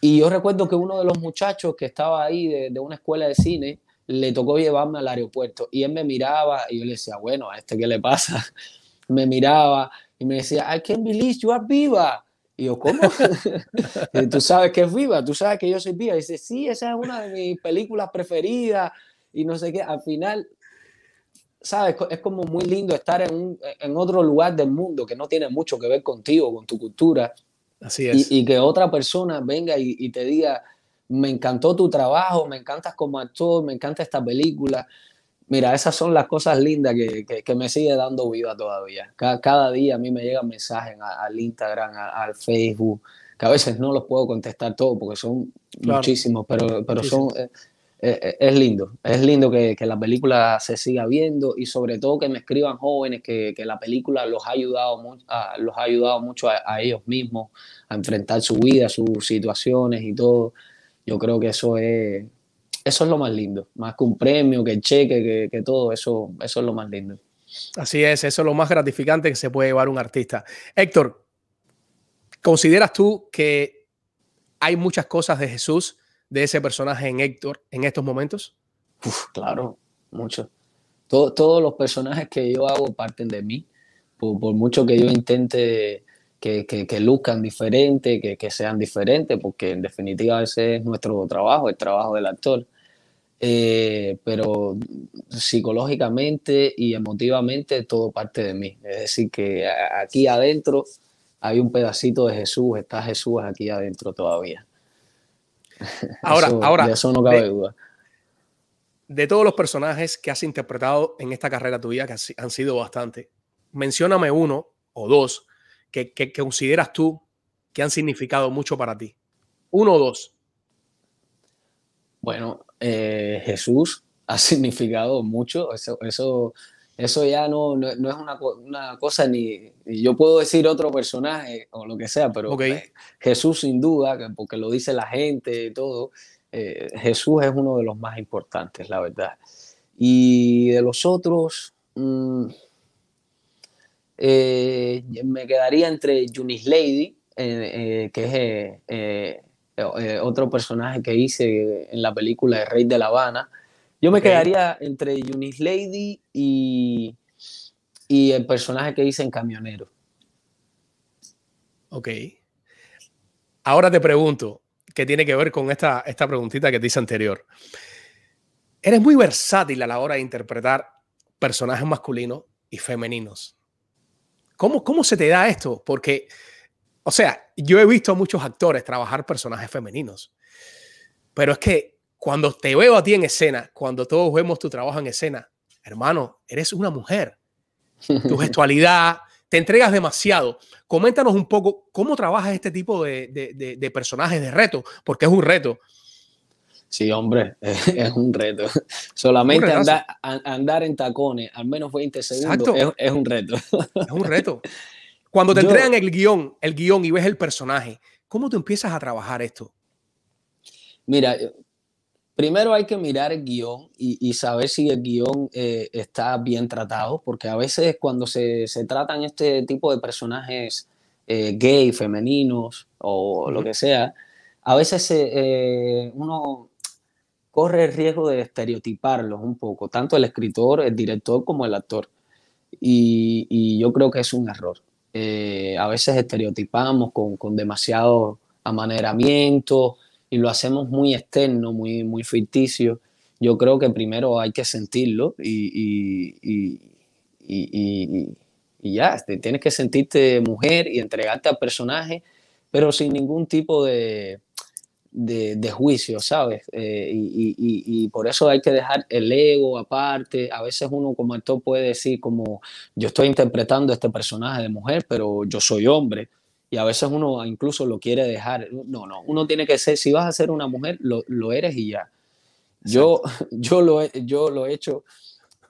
Y yo recuerdo que uno de los muchachos que estaba ahí de, de, una escuela de cine le tocó llevarme al aeropuerto y él me miraba y yo le decía, bueno, ¿a este qué le pasa? me miraba y me decía, I can't believe you are viva. Y yo, ¿cómo? tú sabes que es viva, tú sabes que yo soy viva. Y dice, sí, esa es una de mis películas preferidas. Y no sé qué, al final, ¿sabes? Es como muy lindo estar en, un, en otro lugar del mundo que no tiene mucho que ver contigo, con tu cultura. Así es. Y, y que otra persona venga y, y, te diga, me encantó tu trabajo, me encantas como actor, me encanta esta película. Mira, esas son las cosas lindas que, que, que me sigue dando vida todavía. Cada, cada, día a mí me llegan mensajes al Instagram, al Facebook, que a veces no los puedo contestar todos porque son claro. muchísimos, pero, pero son, eh, eh, es lindo. Es lindo que, que, la película se siga viendo y sobre todo que me escriban jóvenes que, que la película los ha ayudado, mu a, los ha ayudado mucho a, a ellos mismos a enfrentar su vida, sus situaciones y todo. Yo creo que eso es, eso es lo más lindo, más que un premio, que el cheque, que, que, todo, eso, eso es lo más lindo. Así es, eso es lo más gratificante que se puede llevar un artista. Héctor, ¿consideras tú que hay muchas cosas de Jesús, de ese personaje en Héctor, en estos momentos? Uf, claro, mucho. Todo, todos los personajes que yo hago parten de mí, por, por mucho que yo intente que, que, que luzcan diferente, que, que, sean diferentes, porque en definitiva ese es nuestro trabajo, el trabajo del actor. Eh, pero psicológicamente y emotivamente todo parte de mí. Es decir, que aquí adentro hay un pedacito de Jesús, está Jesús aquí adentro todavía. Ahora, eso, ahora de eso no cabe de, duda. De todos los personajes que has interpretado en esta carrera tuya, que han sido bastante, mencióname uno o dos que, que, que consideras tú que han significado mucho para ti. Uno o dos. Bueno, eh, Jesús ha significado mucho. Eso, eso, eso ya no, no, no es una, una, cosa ni. Yo puedo decir otro personaje o lo que sea, pero okay. eh, Jesús, sin duda, porque lo dice la gente y todo, eh, Jesús es uno de los más importantes, la verdad. Y de los otros. Mmm, eh, me quedaría entre Junis Lady, eh, que es eh, otro personaje que hice en la película de Rey de La Habana. Yo me okay. quedaría entre Junis Lady y, y el personaje que hice en Camionero. Ok. Ahora te pregunto, ¿qué tiene que ver con esta, esta preguntita que te hice anterior? Eres muy versátil a la hora de interpretar personajes masculinos y femeninos. ¿Cómo, ¿Cómo se te da esto? Porque, o sea, yo he visto a muchos actores trabajar personajes femeninos, pero es que cuando te veo a ti en escena, cuando todos vemos tu trabajo en escena, hermano, eres una mujer. Tu gestualidad, te entregas demasiado. Coméntanos un poco cómo trabajas este tipo de, de, de, de personajes de reto, porque es un reto. Sí, hombre, es un reto. Solamente un andar, andar, en tacones al menos 20 segundos es, es, un reto. Es un reto. Cuando te Yo, entregan el guion, el guion y ves el personaje, ¿cómo tú empiezas a trabajar esto? Mira, primero hay que mirar el guion y, y saber si el guion eh, está bien tratado, porque a veces cuando se, se tratan este tipo de personajes eh, gay, femeninos o uh -huh. lo que sea, a veces eh, uno corre el riesgo de estereotiparlos un poco, tanto el escritor, el director como el actor. Y, yo creo que es un error. Eh, a veces estereotipamos con, con, demasiado amaneramiento y lo hacemos muy externo, muy, muy ficticio. Yo creo que primero hay que sentirlo y, y, y, y ya, tienes que sentirte mujer y entregarte al personaje, pero sin ningún tipo de, de, de, juicio, ¿sabes? Eh, y, y, y, por eso hay que dejar el ego aparte. A veces uno como actor puede decir como yo estoy interpretando este personaje de mujer, pero yo soy hombre. Y a veces uno incluso lo quiere dejar. No, no, uno tiene que ser, si vas a ser una mujer, lo, lo eres y ya. Yo, yo, lo he, yo lo he hecho,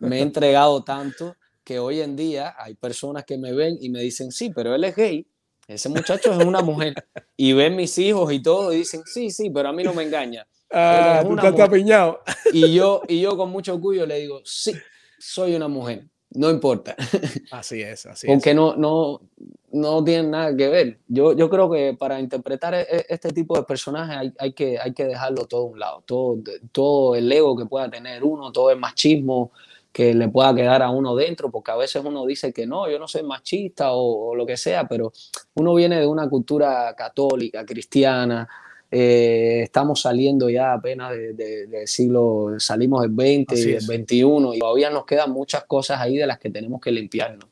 me he entregado tanto que hoy en día hay personas que me ven y me dicen, sí, pero él es gay ese muchacho es una mujer. Y ven mis hijos y todo y dicen, sí, sí, pero a mí no me engaña. Ah, tú estás apiñado. Y yo, y yo con mucho orgullo le digo, sí, soy una mujer, no importa. Así es, así Porque es. no, no, no tienen nada que ver. Yo, yo creo que para interpretar e- e- este tipo de personajes hay, hay que, hay que dejarlo todo a un lado. Todo, todo el ego que pueda tener uno, todo el machismo que le pueda quedar a uno dentro, porque a veces uno dice que no, yo no soy machista o, o lo que sea, pero uno viene de una cultura católica, cristiana, eh, estamos saliendo ya apenas de- de- del siglo, salimos del 20 Así y del 21 y todavía nos quedan muchas cosas ahí de las que tenemos que limpiarnos.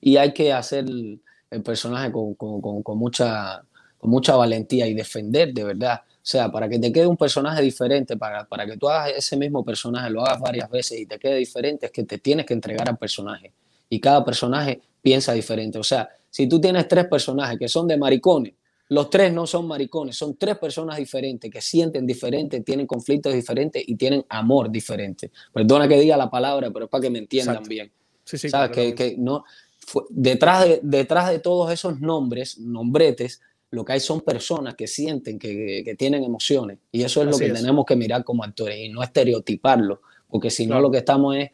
Y hay que hacer el, personaje con, con- con- con mucha, con mucha valentía y defender de verdad. O sea, para que te quede un personaje diferente, para, para que tú hagas ese mismo personaje, lo hagas varias veces y te quede diferente, es que te tienes que entregar al personaje. Y cada personaje piensa diferente. O sea, si tú tienes tres personajes que son de maricones, los tres no son maricones, son tres personas diferentes que sienten diferente, tienen conflictos diferentes y tienen amor diferente. Perdona que diga la palabra, pero es para que me entiendan Exacto. bien. Sí, sí, ¿Sabes? Que, completamente. que no, fue- detrás, de, detrás de todos esos nombres, nombretes, lo que hay son personas que sienten, que, que tienen emociones. Y eso es lo que es. tenemos que mirar como actores y no estereotiparlo, porque si no Claro. lo que estamos es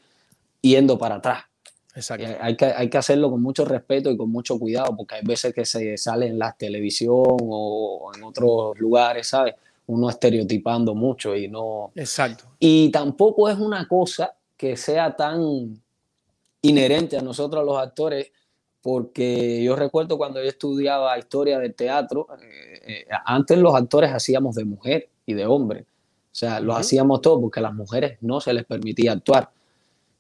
yendo para atrás. Exacto. Eh, Hay que, hay que hacerlo con mucho respeto y con mucho cuidado, porque hay veces que se sale en la televisión o en otros lugares, ¿sabes? Uno estereotipando mucho y no, Exacto. y tampoco es una cosa que sea tan inherente a nosotros los actores, porque yo recuerdo cuando yo estudiaba historia del teatro, eh, eh, antes los actores hacíamos de mujer y de hombre, o sea, los Ujú. hacíamos todos porque a las mujeres no se les permitía actuar.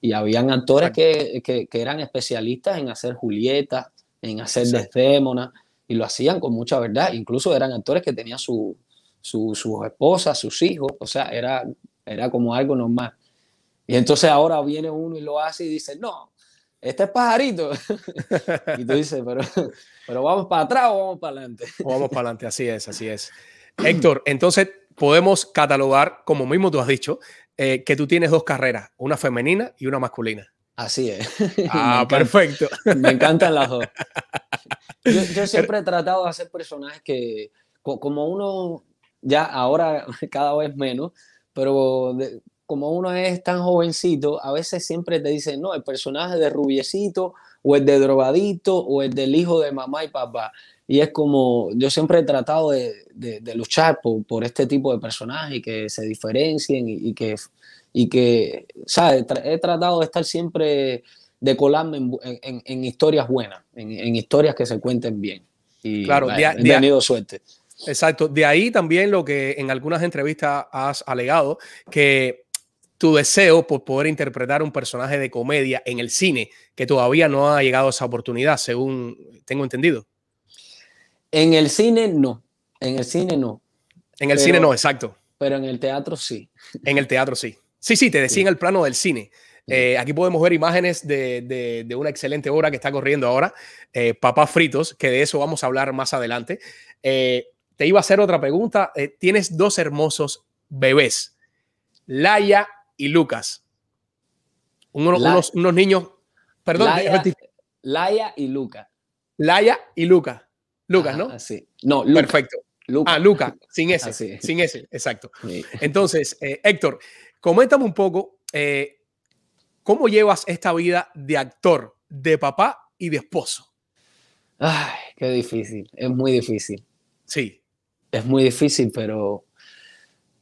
Y habían actores que, que- que eran especialistas en hacer Julieta, en hacer. Desdémona, y lo hacían con mucha verdad. Incluso eran actores que tenían su, su- sus esposas, sus hijos, o sea, era, era como algo normal. Y entonces ahora viene uno y lo hace y dice, no, este es pajarito. y tú dices, pero, pero vamos para atrás o vamos para adelante. O Vamos para adelante, así es, así es. Héctor, entonces podemos catalogar, como mismo tú has dicho, eh, que tú tienes dos carreras, una femenina y una masculina. Así es. Ah, me, encanta- perfecto. me encantan las dos. Yo, yo siempre he tratado de hacer personajes que, co- como uno, ya ahora cada vez menos, pero de- como uno es tan jovencito, a veces siempre te dicen, no, el personaje de rubiecito o el de drogadito o el del hijo de mamá y papá. Y es como, yo siempre he tratado de, de- de luchar por, por este tipo de personajes y que se diferencien y, y que, y que, ¿sabes? He tratado de estar siempre, de colarme en, historias buenas, en, en historias que se cuenten bien. Y Claro, vaya, de- he tenido suerte. Exacto. De ahí también lo que en algunas entrevistas has alegado, que tu deseo por poder interpretar un personaje de comedia en el cine, que todavía no ha llegado a esa oportunidad, según tengo entendido. En el cine no, en el cine no, En el Pero- cine no, exacto. pero en el teatro sí. En el teatro sí. Sí, sí, te decía en el plano del cine. Eh, aquí podemos ver imágenes de, de- de una excelente obra que está corriendo ahora, eh, Papá Fritos, que de eso vamos a hablar más adelante. Eh, te iba a hacer otra pregunta. Eh, tienes dos hermosos bebés, Laia y Lucas. Uno- unos, unos niños, perdón, Laia, Laia y Luca. Laia y Lucas. Lucas, Ajá, ¿no? así. No, Luca. Perfecto. Luca. Ah, Lucas, sin ese, Así. sin ese, exacto. Sí. Entonces, eh, Héctor, coméntame un poco eh, cómo llevas esta vida de actor, de papá y de esposo. Ay, qué difícil, es muy difícil. Sí, Es muy difícil, pero,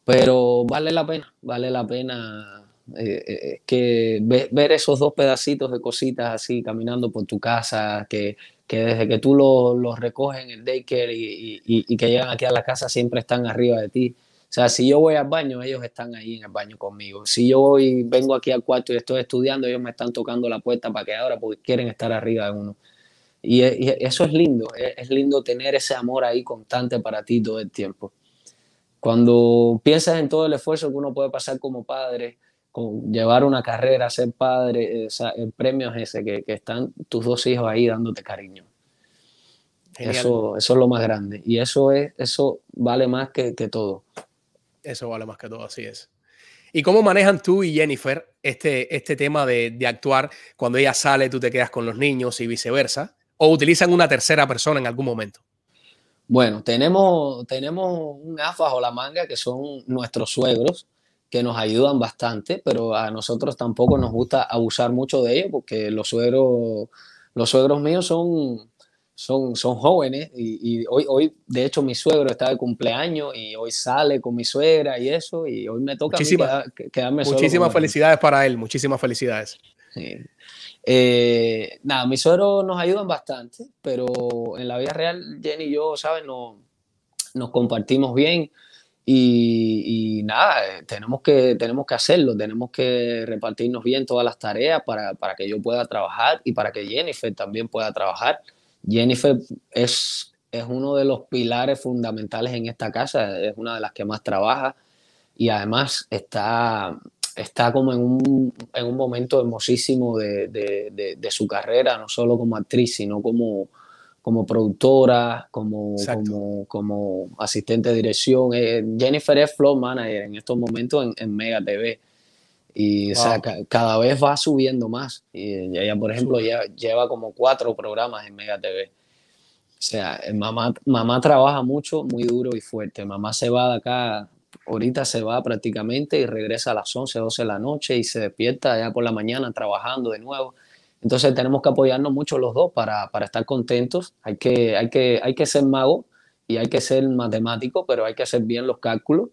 pero vale la pena, vale la pena eh, eh, que ve- ver esos dos pedacitos de cositas así caminando por tu casa, que, que desde que tú los los recoges en el daycare y, y- que llegan aquí a la casa siempre están arriba de ti. O sea, si yo voy al baño, ellos están ahí en el baño conmigo. Si yo voy, vengo aquí al cuarto y estoy estudiando, ellos me están tocando la puerta para que ahora, porque quieren estar arriba de uno. Y, e- eso es lindo, es, es lindo tener ese amor ahí constante para ti todo el tiempo. Cuando piensas en todo el esfuerzo que uno puede pasar como padre, con llevar una carrera, ser padre, eh, o sea, el premio es ese, que, que están tus dos hijos ahí dándote cariño. genial. Eso, eso es lo más grande. Y eso, es, eso vale más que, que todo. Eso vale más que todo, así es. ¿Y cómo manejan tú y Jennifer este, este tema de, de actuar cuando ella sale, tú te quedas con los niños y viceversa? ¿O utilizan una tercera persona en algún momento? Bueno, tenemos, tenemos un as bajo la manga que son nuestros suegros, que nos ayudan bastante, pero a nosotros tampoco nos gusta abusar mucho de ellos porque los suegros, los suegros míos son, son, son jóvenes y, hoy, hoy, de hecho, mi suegro está de cumpleaños y hoy sale con mi suegra y eso, y hoy me toca quedarme Muchísimas felicidades para él, muchísimas felicidades. Eh, nada, mis suegros nos ayudan bastante, pero en la vida real, Jenny y yo, ¿sabes? No, nos compartimos bien. Y, nada, eh, tenemos que, tenemos que hacerlo, tenemos que repartirnos bien todas las tareas para, para, que yo pueda trabajar y para que Jennifer también pueda trabajar. Jennifer es, es uno de los pilares fundamentales en esta casa, es una de las que más trabaja y además está, está como en un, en un momento hermosísimo de, de, de, su carrera, no solo como actriz, sino como, como productora, como, como, como, asistente de dirección. Eh, Jennifer es flow manager en estos momentos en, en Mega TV. Y cada vez va subiendo más. Y ella, por ejemplo, lleva, lleva, como cuatro programas en Mega TV. O sea, eh, mamá, mamá trabaja mucho, muy duro y fuerte. Mamá se va de acá, ahorita se va prácticamente y regresa a las 11, 12 de la noche y se despierta ya por la mañana trabajando de nuevo. Entonces tenemos que apoyarnos mucho los dos para, para estar contentos. Hay que, hay, que, hay que ser mago y hay que ser matemático, pero hay que hacer bien los cálculos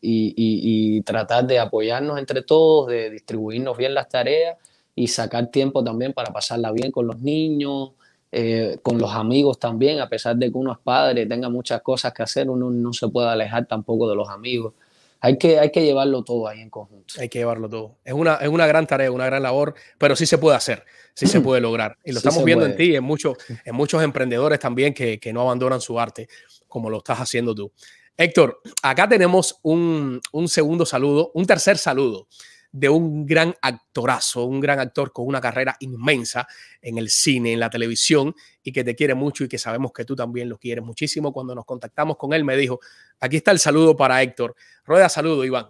y, tratar de apoyarnos entre todos, de distribuirnos bien las tareas y sacar tiempo también para pasarla bien con los niños, eh, con los amigos también, a pesar de que uno es padre, tenga muchas cosas que hacer, uno no se puede alejar tampoco de los amigos. Hay que, hay que llevarlo todo ahí en conjunto. Hay que llevarlo todo. Es una, es una gran tarea, una gran labor, pero sí se puede hacer, sí se puede lograr. Y lo estamos viendo en ti, en muchos, en muchos emprendedores también que, que no abandonan su arte, como lo estás haciendo tú. Héctor, acá tenemos un, segundo saludo, un tercer saludo de un gran actorazo, un gran actor con una carrera inmensa en el cine, en la televisión y que te quiere mucho y que sabemos que tú también lo quieres muchísimo. Cuando nos contactamos con él me dijo, aquí está el saludo para Héctor. Rueda saludo, Iván.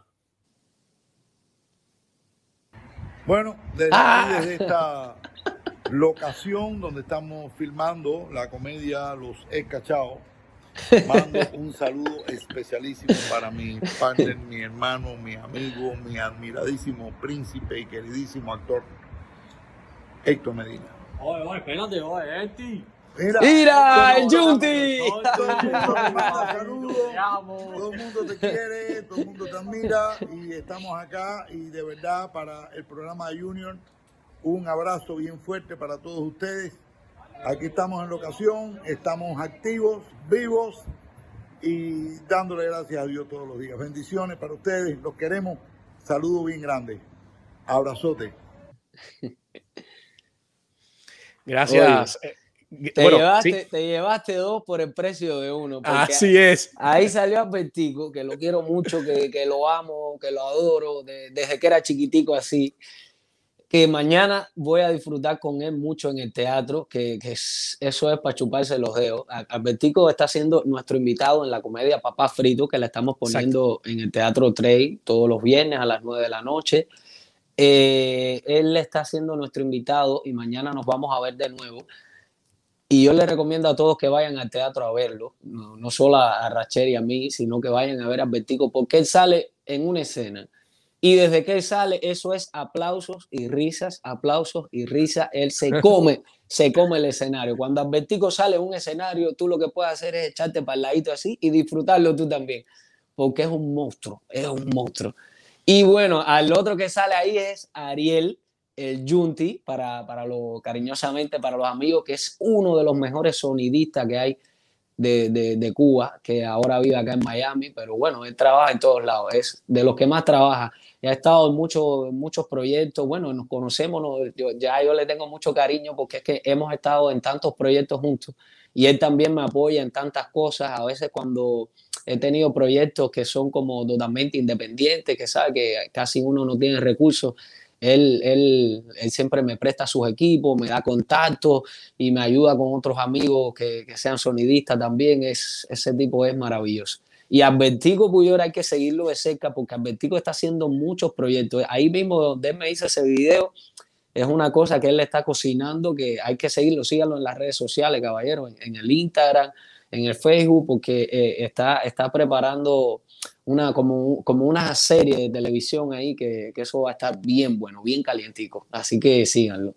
Bueno, desde, ah. desde esta locación donde estamos filmando la comedia Los Escachados, Mando un saludo especialísimo para mi partner, mi hermano, mi amigo, mi admiradísimo príncipe y queridísimo actor, Héctor Medina. Oye, oye, espérate, oye, Eti. Mira, Mira el Junti. Todo el mundo te quiere, todo el mundo te admira y estamos acá y de verdad para el programa Junior un abrazo bien fuerte para todos ustedes Aquí estamos en la ocasión, estamos activos, vivos y dándole gracias a Dios todos los días. Bendiciones para ustedes, los queremos. Saludo bien grande. Abrazote. Gracias. Eh, te, llevaste, dos por el precio de uno. Así es. Ahí salió Albertico, que lo quiero mucho, que, que lo amo, que lo adoro, desde que era chiquitico así que mañana voy a disfrutar con él mucho en el teatro, que, eso es para chuparse los dedos. Albertico está siendo nuestro invitado en la comedia Papá Frito, que le estamos poniendo en el Teatro Trey todos los viernes a las 9 de la noche. Eh, él está siendo nuestro invitado y mañana nos vamos a ver de nuevo. Y yo le recomiendo a todos que vayan al teatro a verlo, no, solo a, a Racher y a mí, sino que vayan a ver a Albertico, porque él sale en una escena y desde que él sale, eso es aplausos y risas, aplausos y risas. Él se come, se come el escenario. Cuando Albertico sale en un escenario, tú lo que puedes hacer es echarte para el ladito así y disfrutarlo tú también. Porque es un monstruo, es un monstruo. Y bueno, al otro que sale ahí es Ariel, el Junti, para, para lo cariñosamente para los amigos, que es uno de los mejores sonidistas que hay de, de, Cuba, que ahora vive acá en Miami, pero bueno, él trabaja en todos lados, es de los que más trabaja. Y ha estado en muchos, muchos proyectos, bueno, nos conocemos, ya yo le tengo mucho cariño porque es que hemos estado en tantos proyectos juntos y él también me apoya en tantas cosas, a veces cuando he tenido proyectos que son como totalmente independientes, que sabe que casi uno no tiene recursos, él, él, él, siempre me presta sus equipos, me da contacto y me ayuda con otros amigos que, que sean sonidistas también. Es, ese tipo es maravilloso. Y Albertico Puyol hay que seguirlo de cerca porque Albertico está haciendo muchos proyectos. Ahí mismo donde él me hizo ese video, es una cosa que él le está cocinando, que hay que seguirlo, síganlo en las redes sociales, caballero, en, el Instagram, en el Facebook, porque eh, está, está preparando una, como, como una serie de televisión ahí que, que, eso va a estar bien bueno, bien calientico. Así que síganlo.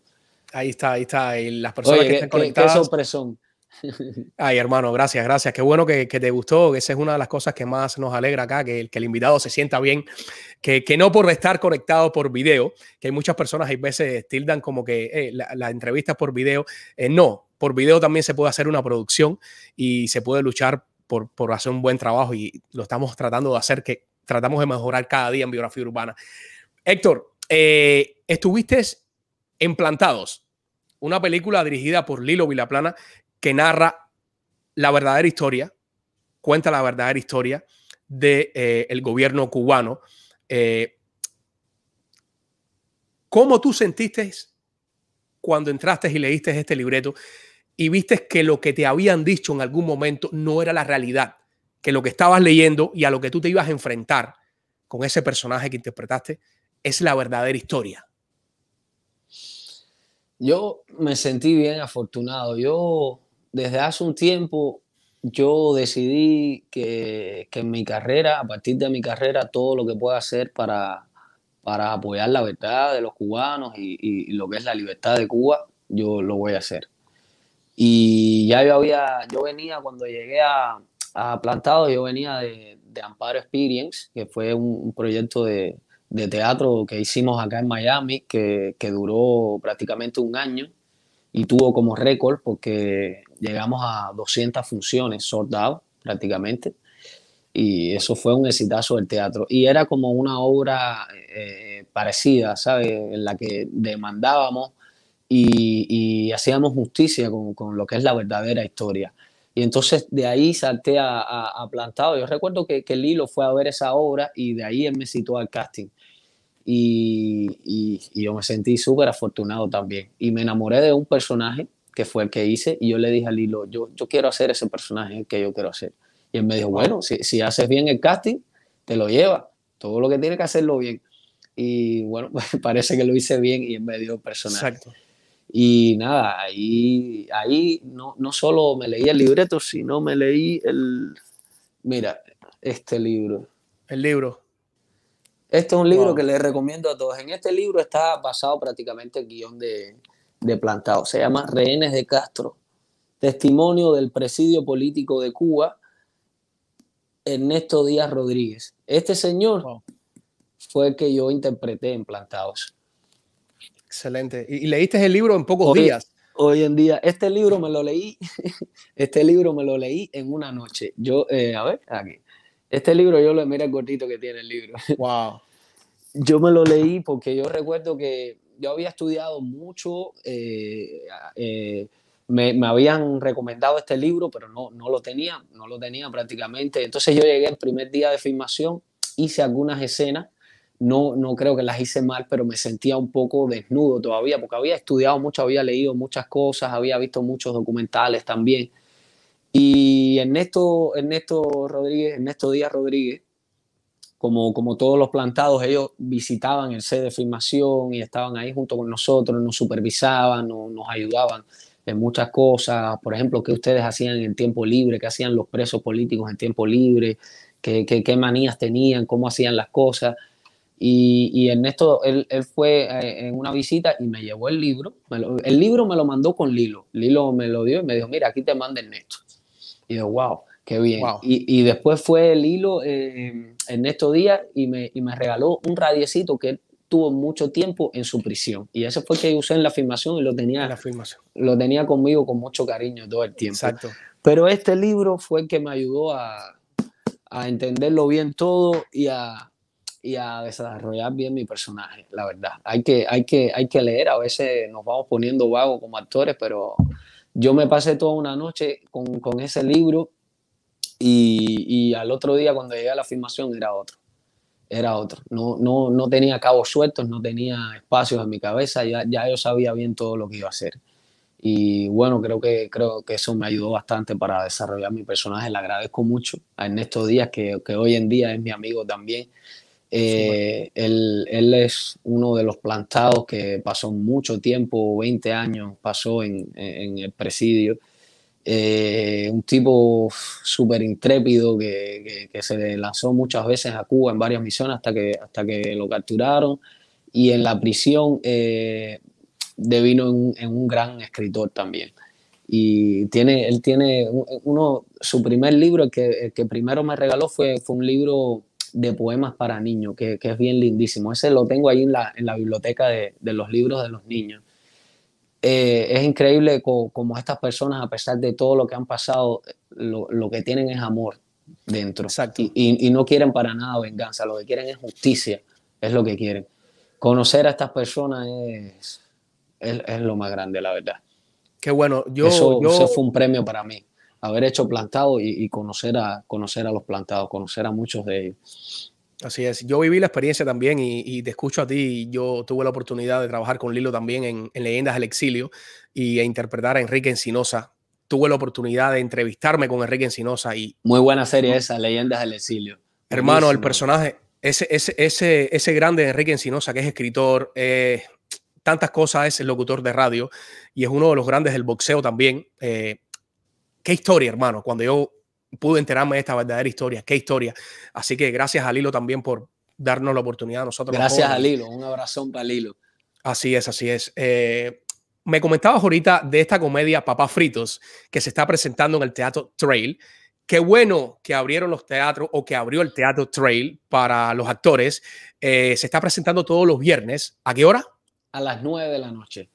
Ahí está, ahí está. Y las personas que están conectadas. Qué sorpresón. Ay, hermano, gracias, gracias. Qué bueno que, te gustó. Esa es una de las cosas que más nos alegra acá, que, el invitado se sienta bien, que, no por estar conectado por video, que hay muchas personas hay veces tildan como que eh, la, la, entrevista por video. Eh, no, por video también se puede hacer una producción y se puede luchar por, por hacer un buen trabajo y lo estamos tratando de hacer, que tratamos de mejorar cada día en biografía urbana. Héctor, eh, estuviste en Plantados, una película dirigida por Lilo Vilaplana que narra la verdadera historia, cuenta la verdadera historia del de, eh, gobierno cubano. Eh, ¿Cómo tú sentiste cuando entraste y leíste este libreto y viste que lo que te habían dicho en algún momento no era la realidad, que lo que estabas leyendo y a lo que tú te ibas a enfrentar con ese personaje que interpretaste es la verdadera historia? Yo me sentí bien afortunado. Yo desde hace un tiempo yo decidí que, que, en mi carrera, a partir de mi carrera, todo lo que pueda hacer para, para apoyar la verdad de los cubanos y, y, y, lo que es la libertad de Cuba, yo lo voy a hacer. Y ya yo había, yo venía cuando llegué a, a Plantado, yo venía de, de, Amparo Experience, que fue un, un proyecto de, de, teatro que hicimos acá en Miami, que, que duró prácticamente un año y tuvo como récord porque llegamos a 200 funciones sold out prácticamente y eso fue un exitazo del teatro y era como una obra eh, parecida, ¿sabes? En la que demandábamos y, y hacíamos justicia con, con, lo que es la verdadera historia. Y entonces de ahí salté a, a, a Plantado. Yo recuerdo que, que, Lilo fue a ver esa obra y de ahí él me citó al casting. Y, y, y yo me sentí súper afortunado también. Y me enamoré de un personaje que fue el que hice, y yo le dije a Lilo, yo, yo quiero hacer ese personaje que yo quiero hacer. Y él me dijo, bueno, si, si haces bien el casting, te lo lleva, todo lo que tiene que hacerlo bien. Y bueno, parece que lo hice bien y él me dio el personaje. Exacto. Y nada, ahí, ahí no, no solo me leí el libreto, sino me leí el, mira, este libro. El libro. Este es un libro wow. que les recomiendo a todos. En este libro está basado prácticamente el guion de, de plantado. Se llama Rehenes de Castro. Testimonio del presidio político de Cuba, Ernesto Díaz Rodríguez. Este señor wow. fue el que yo interpreté en Plantados. Excelente. ¿Y, leíste el libro en pocos hoy, días? Hoy en día, este libro me lo leí, este libro me lo leí en una noche. Yo, eh, a ver, aquí. Este libro yo lo mira el gordito que tiene el libro. Wow. Yo me lo leí porque yo recuerdo que yo había estudiado mucho, eh, eh, me, me, habían recomendado este libro, pero no, no lo tenía, no lo tenía prácticamente. Entonces yo llegué el primer día de filmación, hice algunas escenas, no, no creo que las hice mal, pero me sentía un poco desnudo todavía, porque había estudiado mucho, había leído muchas cosas, había visto muchos documentales también. Y Ernesto, Ernesto Rodríguez, Ernesto Díaz Rodríguez, como, como todos los plantados, ellos visitaban el set de filmación y estaban ahí junto con nosotros, nos supervisaban, nos, ayudaban en muchas cosas, por ejemplo, qué ustedes hacían en tiempo libre, qué hacían los presos políticos en tiempo libre, qué, qué, qué manías tenían, cómo hacían las cosas. Y, y Ernesto, él, él, fue eh, en una visita y me llevó el libro. El libro me lo mandó con Lilo. Lilo me lo dio y me dijo, mira, aquí te manda Ernesto. Y yo, wow, qué bien. Wow. Y, y, después fue el hilo eh, Ernesto Díaz y me, y me regaló un radiecito que él tuvo mucho tiempo en su prisión. Y ese fue el que usé en la filmación y lo tenía, la filmación. lo tenía conmigo con mucho cariño todo el tiempo. Exacto. Pero este libro fue el que me ayudó a, a entenderlo bien todo y a, y a desarrollar bien mi personaje, la verdad. Hay que, hay que, hay que leer, a veces nos vamos poniendo vagos como actores, pero yo me pasé toda una noche con, con ese libro y, y, al otro día cuando llegué a la filmación era otro, era otro. No, no, no tenía cabos sueltos, no tenía espacios en mi cabeza, ya, ya yo sabía bien todo lo que iba a hacer. Y bueno, creo que, creo que eso me ayudó bastante para desarrollar mi personaje. Le agradezco mucho a Ernesto Díaz, que, que hoy en día es mi amigo también. Eh, él, él, es uno de los plantados que pasó mucho tiempo, 20 años, pasó en, en el presidio eh, un tipo súper intrépido que, se lanzó muchas veces a Cuba en varias misiones hasta que, hasta que lo capturaron y en la prisión eh, devino en, un gran escritor también. Y tiene, él tiene uno, su primer libro, el que, que primero me regaló fue, fue un libro de poemas para niños, que, que, es bien lindísimo. Ese lo tengo ahí en la, en la biblioteca de, de los libros de los niños. Eh, es increíble como, estas personas, a pesar de todo lo que han pasado, lo, lo que tienen es amor dentro. Y, y, no quieren para nada venganza, lo que quieren es justicia, es lo que quieren. Conocer a estas personas es, es, lo más grande, la verdad. Qué bueno. Yo, eso, yo... eso fue un premio para mí, haber hecho plantado y, y, conocer, a, conocer a los plantados, conocer a muchos de ellos. Así es, yo viví la experiencia también y, te escucho a ti. Yo tuve la oportunidad de trabajar con Lilo también en, Leyendas del Exilio y a interpretar a Enrique Encinosa. Tuve la oportunidad de entrevistarme con Enrique Encinosa y... Muy buena serie esa, Leyendas del Exilio. Hermano, el personaje, ese, ese, ese, ese grande Enrique Encinosa, que es escritor, eh, tantas cosas, es el locutor de radio y es uno de los grandes del boxeo también. Eh, qué historia, hermano, cuando yo pude enterarme de esta verdadera historia. Qué historia. Así que gracias a Lilo también por darnos la oportunidad a nosotros. Gracias a Lilo, un abrazón para Lilo. Así es, así es. Eh, me comentabas ahorita de esta comedia Papá Fritos que se está presentando en el Teatro Trail. Qué bueno que abrieron los teatros o que abrió el Teatro Trail para los actores. Eh, se está presentando todos los viernes. ¿A qué hora? A las nueve de la noche.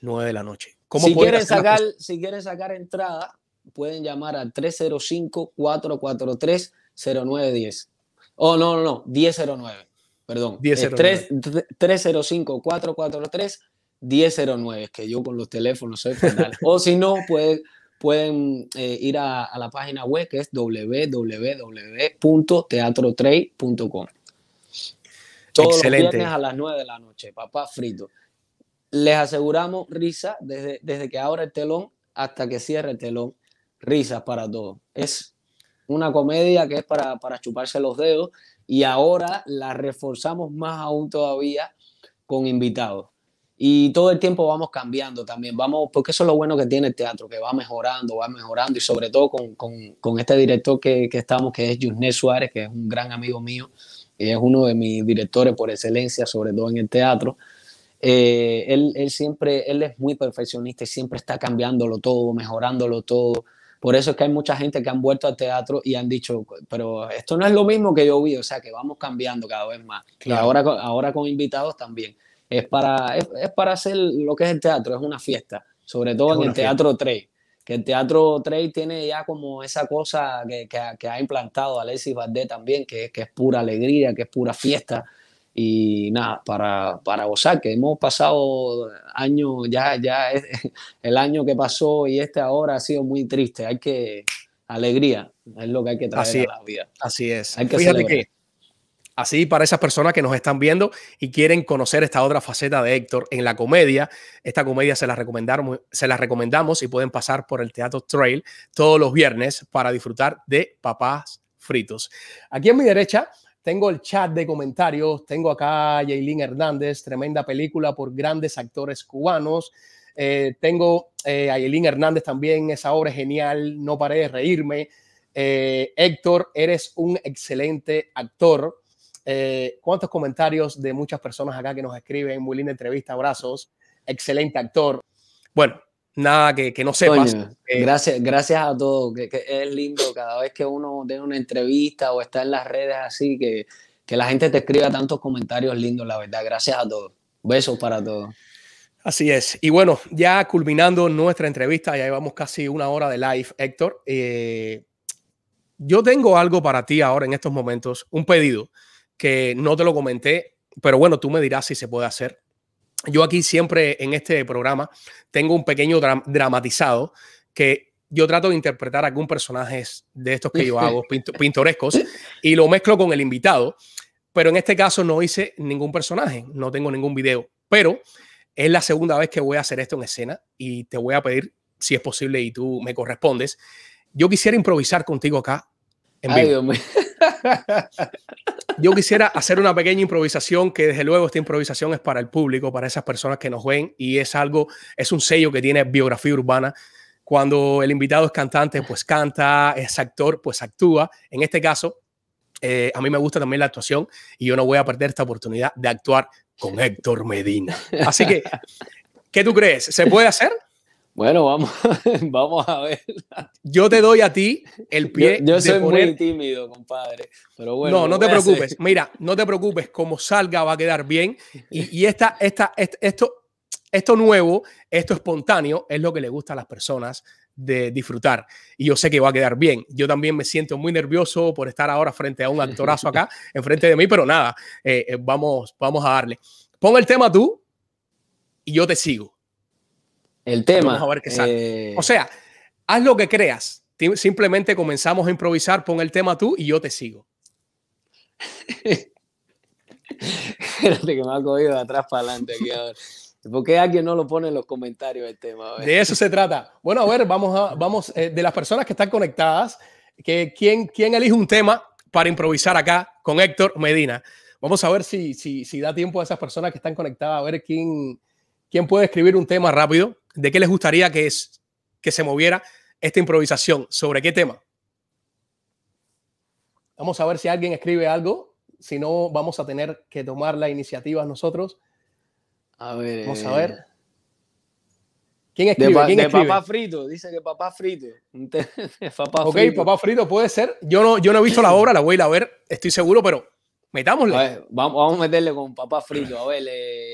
Nueve de la noche. ¿Cómo si, quieren sacar, si quieren sacar entrada, pueden llamar al 305-443-0910. Oh, no, no, no, 1009. Perdón. 305-443-1009. Es que yo con los teléfonos soy fatal. o si no, pueden, pueden eh, ir a, a, la página web que es www.teatrotrade.com. Todos Excelente. los viernes a las 9 de la noche, papá frito. Les aseguramos risa desde, desde que abra el telón hasta que cierre el telón risas para todos. Es una comedia que es para, para chuparse los dedos y ahora la reforzamos más aún todavía con invitados. Y todo el tiempo vamos cambiando también, vamos, porque eso es lo bueno que tiene el teatro, que va mejorando, va mejorando y sobre todo con, con, con este director que, que, estamos, que es Yusné Suárez, que es un gran amigo mío y es uno de mis directores por excelencia, sobre todo en el teatro. Eh, él, él siempre, él es muy perfeccionista y siempre está cambiándolo todo, mejorándolo todo. Por eso es que hay mucha gente que han vuelto al teatro y han dicho, pero esto no es lo mismo que yo vi, o sea que vamos cambiando cada vez más. Y ahora, ahora con invitados también. Es para, es, para hacer lo que es el teatro, es una fiesta, sobre todo en el teatro 3 que el teatro 3 tiene ya como esa cosa que, que, ha implantado Alexis Valdés también, que, que, es pura alegría, que es pura fiesta y nada, para, para gozar, que hemos pasado años, ya, ya el año que pasó y este ahora ha sido muy triste, hay que, alegría, es lo que hay que traer a la vida. Así es. Hay que Fíjate que así para esas personas que nos están viendo y quieren conocer esta otra faceta de Héctor en la comedia, esta comedia se la recomendamos, se la recomendamos y pueden pasar por el Teatro Trail todos los viernes para disfrutar de papás fritos. Aquí a mi derecha tengo el chat de comentarios, tengo acá a Yailin Hernández, tremenda película por grandes actores cubanos. Eh, tengo eh, a Yailin Hernández también, esa obra es genial, no paré de reírme. Eh, Héctor, eres un excelente actor. ¿Cuántos comentarios de muchas personas acá que nos escriben? Muy linda entrevista, abrazos. Excelente actor. Bueno, nada que, que no sepas. Eh, gracias, gracias a todos, que, es lindo cada vez que uno tiene una entrevista o está en las redes así, que, que la gente te escriba tantos comentarios lindos, la verdad. Gracias a todos. Besos para todos. Así es. Y bueno, ya culminando nuestra entrevista, ya llevamos casi una hora de live, Héctor. Eh, yo tengo algo para ti ahora en estos momentos, un pedido que no te lo comenté, pero bueno, tú me dirás si se puede hacer. Yo aquí siempre en este programa tengo un pequeño dramatizado que yo trato de interpretar algún personaje de estos que yo hago, pintorescos, y lo mezclo con el invitado. Pero en este caso no hice ningún personaje, no tengo ningún video, pero es la segunda vez que voy a hacer esto en escena y te voy a pedir, si es posible y tú me correspondes, yo quisiera improvisar contigo acá en vivo. Yo quisiera hacer una pequeña improvisación, que desde luego esta improvisación es para el público, para esas personas que nos ven, y es algo, es un sello que tiene biografía urbana. Cuando el invitado es cantante, pues canta, es actor, pues actúa. En este caso, eh, a mí me gusta también la actuación y yo no voy a perder esta oportunidad de actuar con Héctor Medina. Así que, ¿qué tú crees? ¿Se puede hacer? Bueno, vamos, vamos a ver. Yo te doy a ti el pie. Yo, soy muy tímido, compadre. Pero bueno, no, no te preocupes. Mira, no te preocupes. Como salga, va a quedar bien. Y, esta, esta, esto, esto nuevo, esto espontáneo, es lo que le gusta a las personas de disfrutar. Y yo sé que va a quedar bien. Yo también me siento muy nervioso por estar ahora frente a un actorazo acá, enfrente de mí, pero nada, eh, eh, vamos, vamos a darle. Pon el tema tú y yo te sigo. El tema. Vamos a ver qué sale. Eh, o sea, haz lo que creas. Simplemente comenzamos a improvisar, pon el tema tú y yo te sigo. Espérate que me ha cogido de atrás para adelante aquí ahora. ¿Por qué alguien no lo pone en los comentarios el tema? De eso se trata. Bueno, a ver, vamos a, vamos, eh, de las personas que están conectadas, que quién, quién elige un tema para improvisar acá con Héctor Medina. Vamos a ver si, si, si da tiempo a esas personas que están conectadas, a ver quién, quién puede escribir un tema rápido. ¿De qué les gustaría que, es, que se moviera esta improvisación? ¿Sobre qué tema? Vamos a ver si alguien escribe algo. Si no, vamos a tener que tomar la iniciativa nosotros. A ver. Vamos a ver. ¿Quién escribe? De, papá frito, dice que papá frito. papá ok, papá frito puede ser. Yo no, yo no he visto la obra, la voy a ir a ver, estoy seguro, pero metámosle. vamos, a meterle con papá frito. A ver, eh,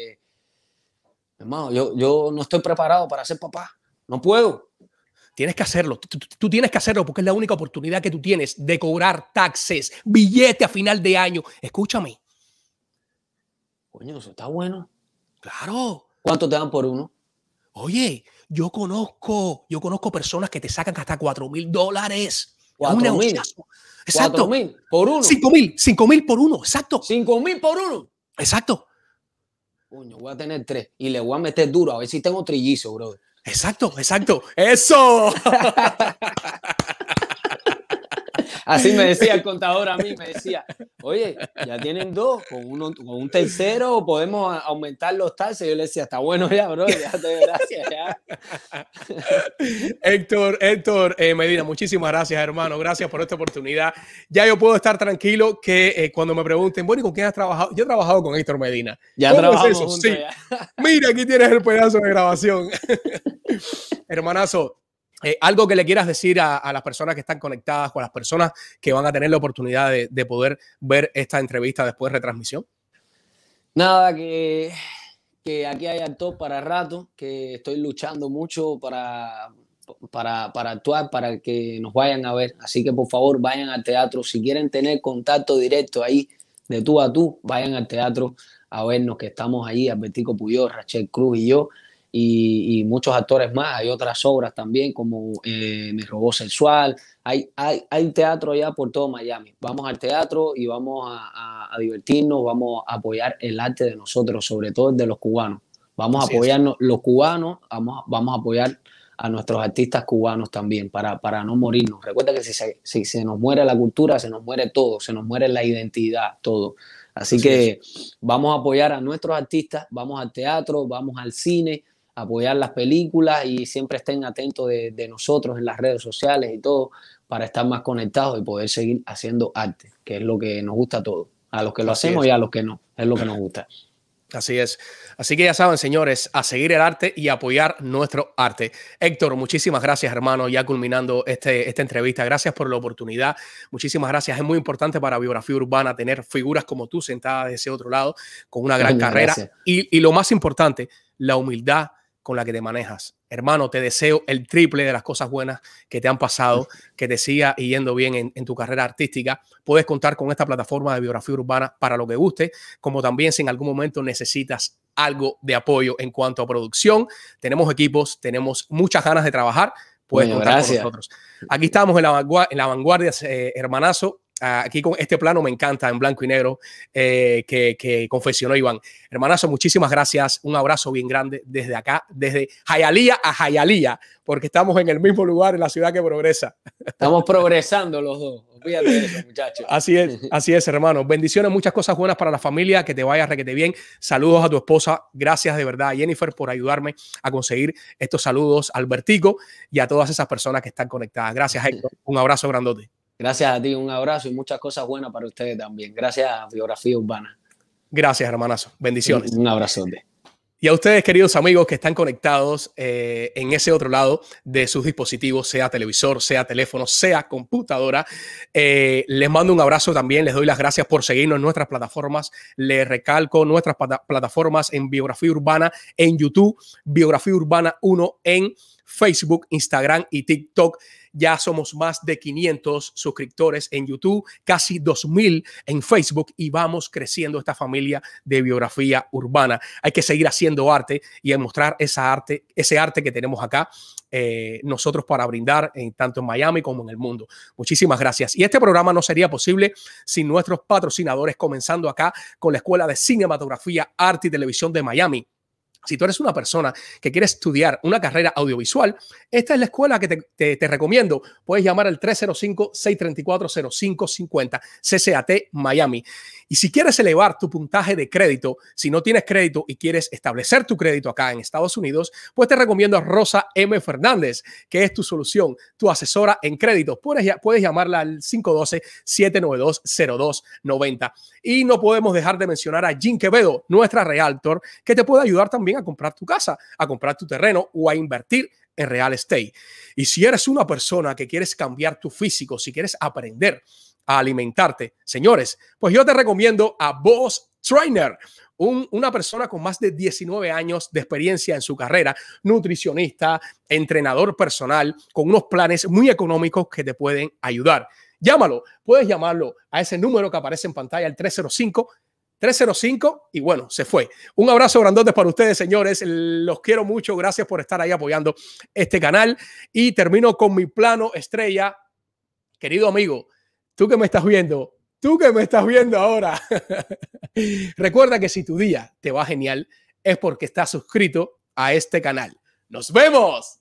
hermano, yo, yo no estoy preparado para ser papá. No puedo. Tienes que hacerlo. Tú, tienes que hacerlo porque es la única oportunidad que tú tienes de cobrar taxes, billete a final de año. Escúchame. Coño, eso está bueno. Claro. ¿Cuánto te dan por uno? Oye, yo conozco, yo conozco personas que te sacan hasta 4 mil dólares. ¿Cuatro mil? Exacto. mil por uno? 5 mil, 5 mil por uno, exacto. 5 mil por uno? Exacto. Coño, voy a tener tres y le voy a meter duro a ver si tengo trillizo, bro. Exacto, exacto. Eso. Así me decía el contador a mí, me decía, oye, ya tienen dos, con, uno, con un tercero podemos aumentar los taxes. Yo le decía, está bueno ya, bro, ya te gracias. Ya. Héctor, Héctor eh, Medina, muchísimas gracias, hermano. Gracias por esta oportunidad. Ya yo puedo estar tranquilo que eh, cuando me pregunten, bueno, ¿y con quién has trabajado? Yo he trabajado con Héctor Medina. Ya trabajamos sí. Mira, aquí tienes el pedazo de grabación. Hermanazo, eh, algo que le quieras decir a, las personas que están conectadas, con las personas que van a tener la oportunidad de, poder ver esta entrevista después de retransmisión. Nada, que, que aquí hay actor para rato, que estoy luchando mucho para, para, para, actuar, para que nos vayan a ver. Así que por favor vayan al teatro. Si quieren tener contacto directo ahí de tú a tú, vayan al teatro a vernos que estamos ahí, Albertico Puyol, Rachel Cruz y yo y, muchos actores más. Hay otras obras también como eh, Mi Robó Sexual. Hay, hay, hay, teatro ya por todo Miami. Vamos al teatro y vamos a, divertirnos, vamos a apoyar el arte de nosotros, sobre todo el de los cubanos. Vamos a apoyarnos los cubanos, vamos, vamos a apoyar a nuestros artistas cubanos también para, para no morirnos. Recuerda que si se, si se nos muere la cultura, se nos muere todo, se nos muere la identidad, todo. Así, que vamos a apoyar a nuestros artistas, vamos al teatro, vamos al cine, apoyar las películas y siempre estén atentos de, nosotros en las redes sociales y todo para estar más conectados y poder seguir haciendo arte, que es lo que nos gusta a todos, a los que lo hacemos y a los que no, es lo que nos gusta. Así es. Así que ya saben, señores, a seguir el arte y apoyar nuestro arte. Héctor, muchísimas gracias, hermano, ya culminando este, esta entrevista. Gracias por la oportunidad. Muchísimas gracias. Es muy importante para Biografía Urbana tener figuras como tú sentadas de ese otro lado, con una gran carrera. Y, y lo más importante, la humildad con la que te manejas. Hermano, te deseo el triple de las cosas buenas que te han pasado, que te siga yendo bien en, tu carrera artística. Puedes contar con esta plataforma de biografía urbana para lo que guste, como también si en algún momento necesitas algo de apoyo en cuanto a producción. Tenemos equipos, tenemos muchas ganas de trabajar. Puedes contar con nosotros. Aquí estamos en la, vanguardia, en la vanguardia eh, hermanazo. Aquí con este plano me encanta en blanco y negro eh, que, que, confesionó Iván. Hermanazo, muchísimas gracias. Un abrazo bien grande desde acá, desde Jayalía a Jayalía, porque estamos en el mismo lugar en la ciudad que progresa. Estamos progresando los dos. Eso, muchachos. Así es, así es, hermano. Bendiciones, muchas cosas buenas para la familia, que te vaya requete bien. Saludos a tu esposa. Gracias de verdad, Jennifer, por ayudarme a conseguir estos saludos, Albertico, y a todas esas personas que están conectadas. Gracias, Héctor. Un abrazo grandote. Gracias a ti, un abrazo y muchas cosas buenas para ustedes también. Gracias a Biografía Urbana. Gracias, hermanazo. Bendiciones. Un, abrazo abrazote. Y a ustedes, queridos amigos que están conectados eh, en ese otro lado de sus dispositivos, sea televisor, sea teléfono, sea computadora, eh, les mando un abrazo también. Les doy las gracias por seguirnos en nuestras plataformas. Les recalco nuestras plataformas en Biografía Urbana en YouTube, Biografía Urbana 1 en Facebook, Instagram y TikTok. Ya somos más de 500 suscriptores en YouTube, casi 2000 en Facebook y vamos creciendo esta familia de biografía urbana. Hay que seguir haciendo arte y mostrar esa arte, ese arte que tenemos acá eh, nosotros para brindar en, tanto en Miami como en el mundo. Muchísimas gracias. Y este programa no sería posible sin nuestros patrocinadores, comenzando acá con la Escuela de Cinematografía, Arte y Televisión de Miami si tú eres una persona que quiere estudiar una carrera audiovisual, esta es la escuela que te, recomiendo. Puedes llamar al 305-634-0550, CCAT Miami. Y si quieres elevar tu puntaje de crédito, si no tienes crédito y quieres establecer tu crédito acá en Estados Unidos, pues te recomiendo a Rosa M. Fernández, que es tu solución, tu asesora en crédito. Puedes, puedes llamarla al 512-792-0290. Y no podemos dejar de mencionar a Jim Quevedo, nuestra realtor, que te puede ayudar también a comprar tu casa, a comprar tu terreno o a invertir en real estate. Y si eres una persona que quieres cambiar tu físico, si quieres aprender a alimentarte. Señores, pues yo te recomiendo a Boss Trainer, una persona con más de 19 años de experiencia en su carrera, nutricionista, entrenador personal, con unos planes muy económicos que te pueden ayudar. Llámalo, puedes llamarlo a ese número que aparece en pantalla, el 305. 305 y bueno, se fue. Un abrazo grandote para ustedes, señores. Los quiero mucho. Gracias por estar ahí apoyando este canal. Y termino con mi plano estrella. Querido amigo, tú que me estás viendo, tú que me estás viendo ahora, recuerda que si tu día te va genial es porque estás suscrito a este canal. ¡Nos vemos!